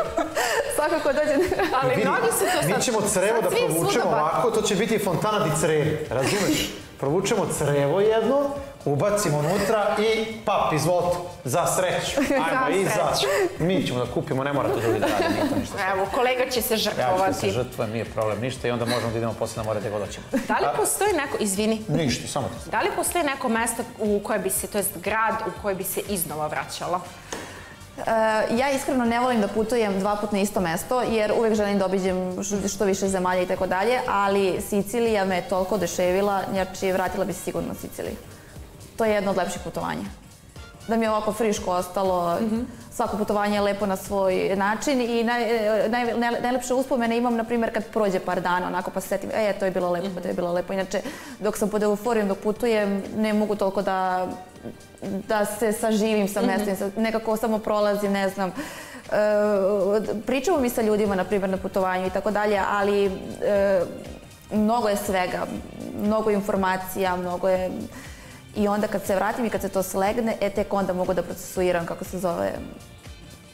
Svakako dođe... Ali Vidi, mnogi su to sad... Mi ćemo crevo da provučemo ovako, to će biti fontana di crevi, razumeš? Provučemo crevo jedno, ubacimo unutra i pap, izvolite, za sreću. Ajmo, i za... Mi ćemo da kupimo, ne morate drugi da radi, nije to ništa. Evo, kolega će se Ja ću da se žrtvovati. žrtvujem, nije problem, ništa i onda možemo da idemo posle na more gdje god hoćemo. Da li postoji neko, izvini, Ništa, samo ti. da li postoji neko mesto u koje bi se, to jest grad u koje bi se iznova vraćalo? E, ja iskreno ne volim da putujem dva put na isto mesto, jer uvek želim da obiđem što- više zemalja i tako dalje, ali Sicilija me je toliko oduševila, znači vratila bi se sigurno na Siciliju. To je jedno od lepših putovanja. Da mi je ovako friško ostalo, svako putovanje je lepo na svoj način i naj, naj, naj- najlepše uspomene imam, na primjer, kad prođe par dana, onako pa se setim, e, to je bilo lepo, pa to je bilo lepo. Inače, dok sam pod euforijom, dok putujem, ne mogu toliko da, da se saživim sa mestom, sa- nekako samo prolazim, ne znam. E, pričamo mi sa ljudima, na primjer, na putovanju i tako dalje, ali e, mnogo je svega, mnogo informacija, mnogo je... I onda kad se vratim i kad se to slegne, e tek onda mogu da procesuiram kako se zove,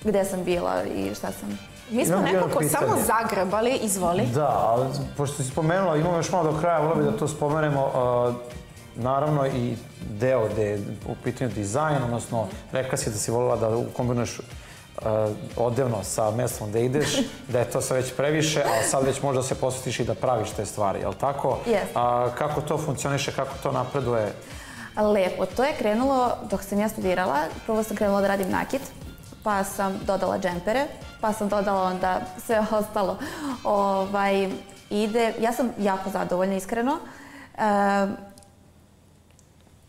gde sam bila i šta sam. Mi smo nekako samo zagrebali, izvoli. Da, ali pošto si spomenula, imamo još malo do kraja, volio bi da to spomenemo. uh, naravno i deo gde je u pitanju dizajn, odnosno rekla si da si volila da kombinuješ uh, odevno sa mestom gde ideš, da je to sve već previše, ali sad već možda se posvetiš i da praviš te stvari, je li tako? A, kako to funkcioniše, kako to napreduje? Lepo, to je krenulo dok sam ja studirala. Prvo sam krenula da radim nakit, pa sam dodala džempere, pa sam dodala onda sve ostalo. Ovaj, ide, ja sam jako zadovoljna, iskreno. E,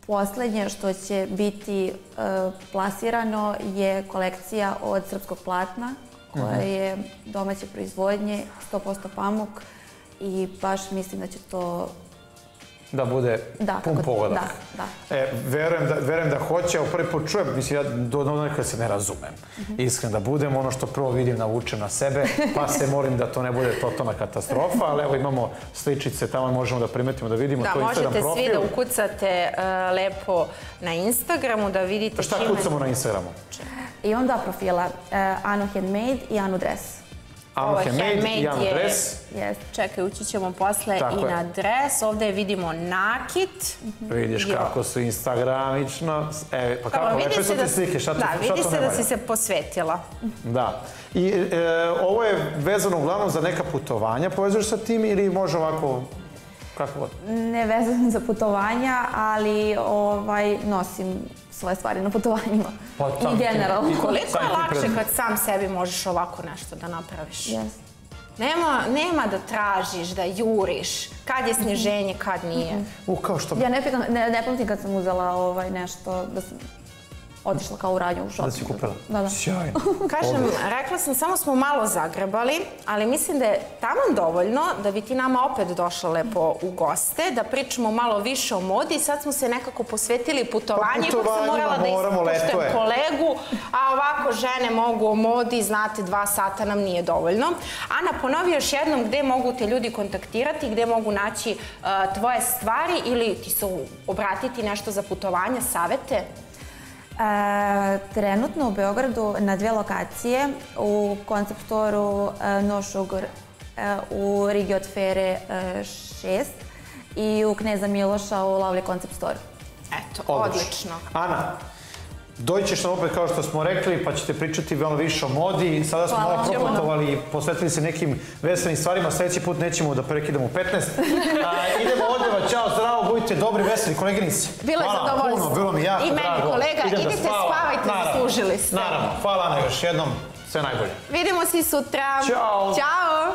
Poslednje što će biti e, plasirano je kolekcija od srpskog platna, koja je domaće proizvodnje, 100% pamuk i baš mislim da će to Da bude Da, pun pogodak. da, da. E, verujem da, verujem da hoće, a prvi put čujem, mislim, ja do, do nekada se ne razumem. Mhm. Iskren da budem, ono što prvo vidim, navučem na sebe, pa se molim da to ne bude totalna katastrofa, ali evo imamo sličice, tamo možemo da primetimo, da vidimo Da, to Instagram možete profil. svi da ukucate e, lepo na Instagramu, da vidite Pa šta čime... kucamo na Instagramu? Imam dva profila, uh, Anu Handmade i Anu Dress. Ovo Handmade i handmade je-. Yes. Čekaj, ući ćemo posle Tako i je. na dres. Ovde vidimo nakit. Vidiš Jo. kako su instagramično. E, pa kako, Dobro, lepe su ti slike, šta, to, da, šta vidi se ne da valja? si se posvetila. Da. I e, ovo je vezano uglavnom za neka putovanja, povezuješ sa tim ili može ovako, kako god? Ne vezam za putovanja, ali ovaj, nosim svoje stvari na putovanjima. Pa, I ti- generalno. Koliko je lakše kad sam sebi možeš ovako nešto da napraviš? Yes. Nema, nema da tražiš, da juriš, kad je sniženje, kad nije. U, kao što Ja ne, pitam, ne, ne pamtim kad sam uzela ovaj, nešto, da sam, otišla kao u radnju u shopping. Da si kupila? Da, da. Sjajno. Kažem, rekla sam, samo smo malo zagrebali, ali mislim da je tamo dovoljno da bi ti nama opet došla lepo u goste, da pričamo malo više o modi. Sad smo se nekako posvetili putovanju, Pa sam morala da je. kolegu, a ovako žene mogu o modi, znate, dva sata nam nije dovoljno. Ana, ponovi još jednom gde mogu te ljudi kontaktirati, gde mogu naći uh, tvoje stvari ili ti se obratiti nešto za putovanja, savete? E, trenutno u Beogradu na dve lokacije, u koncept storu e, No Sugar e, u Rigi od Fere 6 i u Kneza Miloša u Lovely Concept Store. Eto, Odlično. odlično. Ana, doći nam opet kao što smo rekli, pa ćete pričati malo više o modi. Sada smo Hvala. malo proputovali i posvetili se nekim veselim stvarima. Sljedeći put nećemo da prekidamo u 15. A, idemo odjeva, čao, zdravo, budite dobri, veseli koleginici. Bilo je zadovoljstvo. puno, bilo mi jako I meni, drago. kolega, Idem idite, spavajte, Naravno, zaslužili ste. Naravno, hvala Ana još jednom, sve najbolje. Vidimo se sutra. Ćao. Ćao.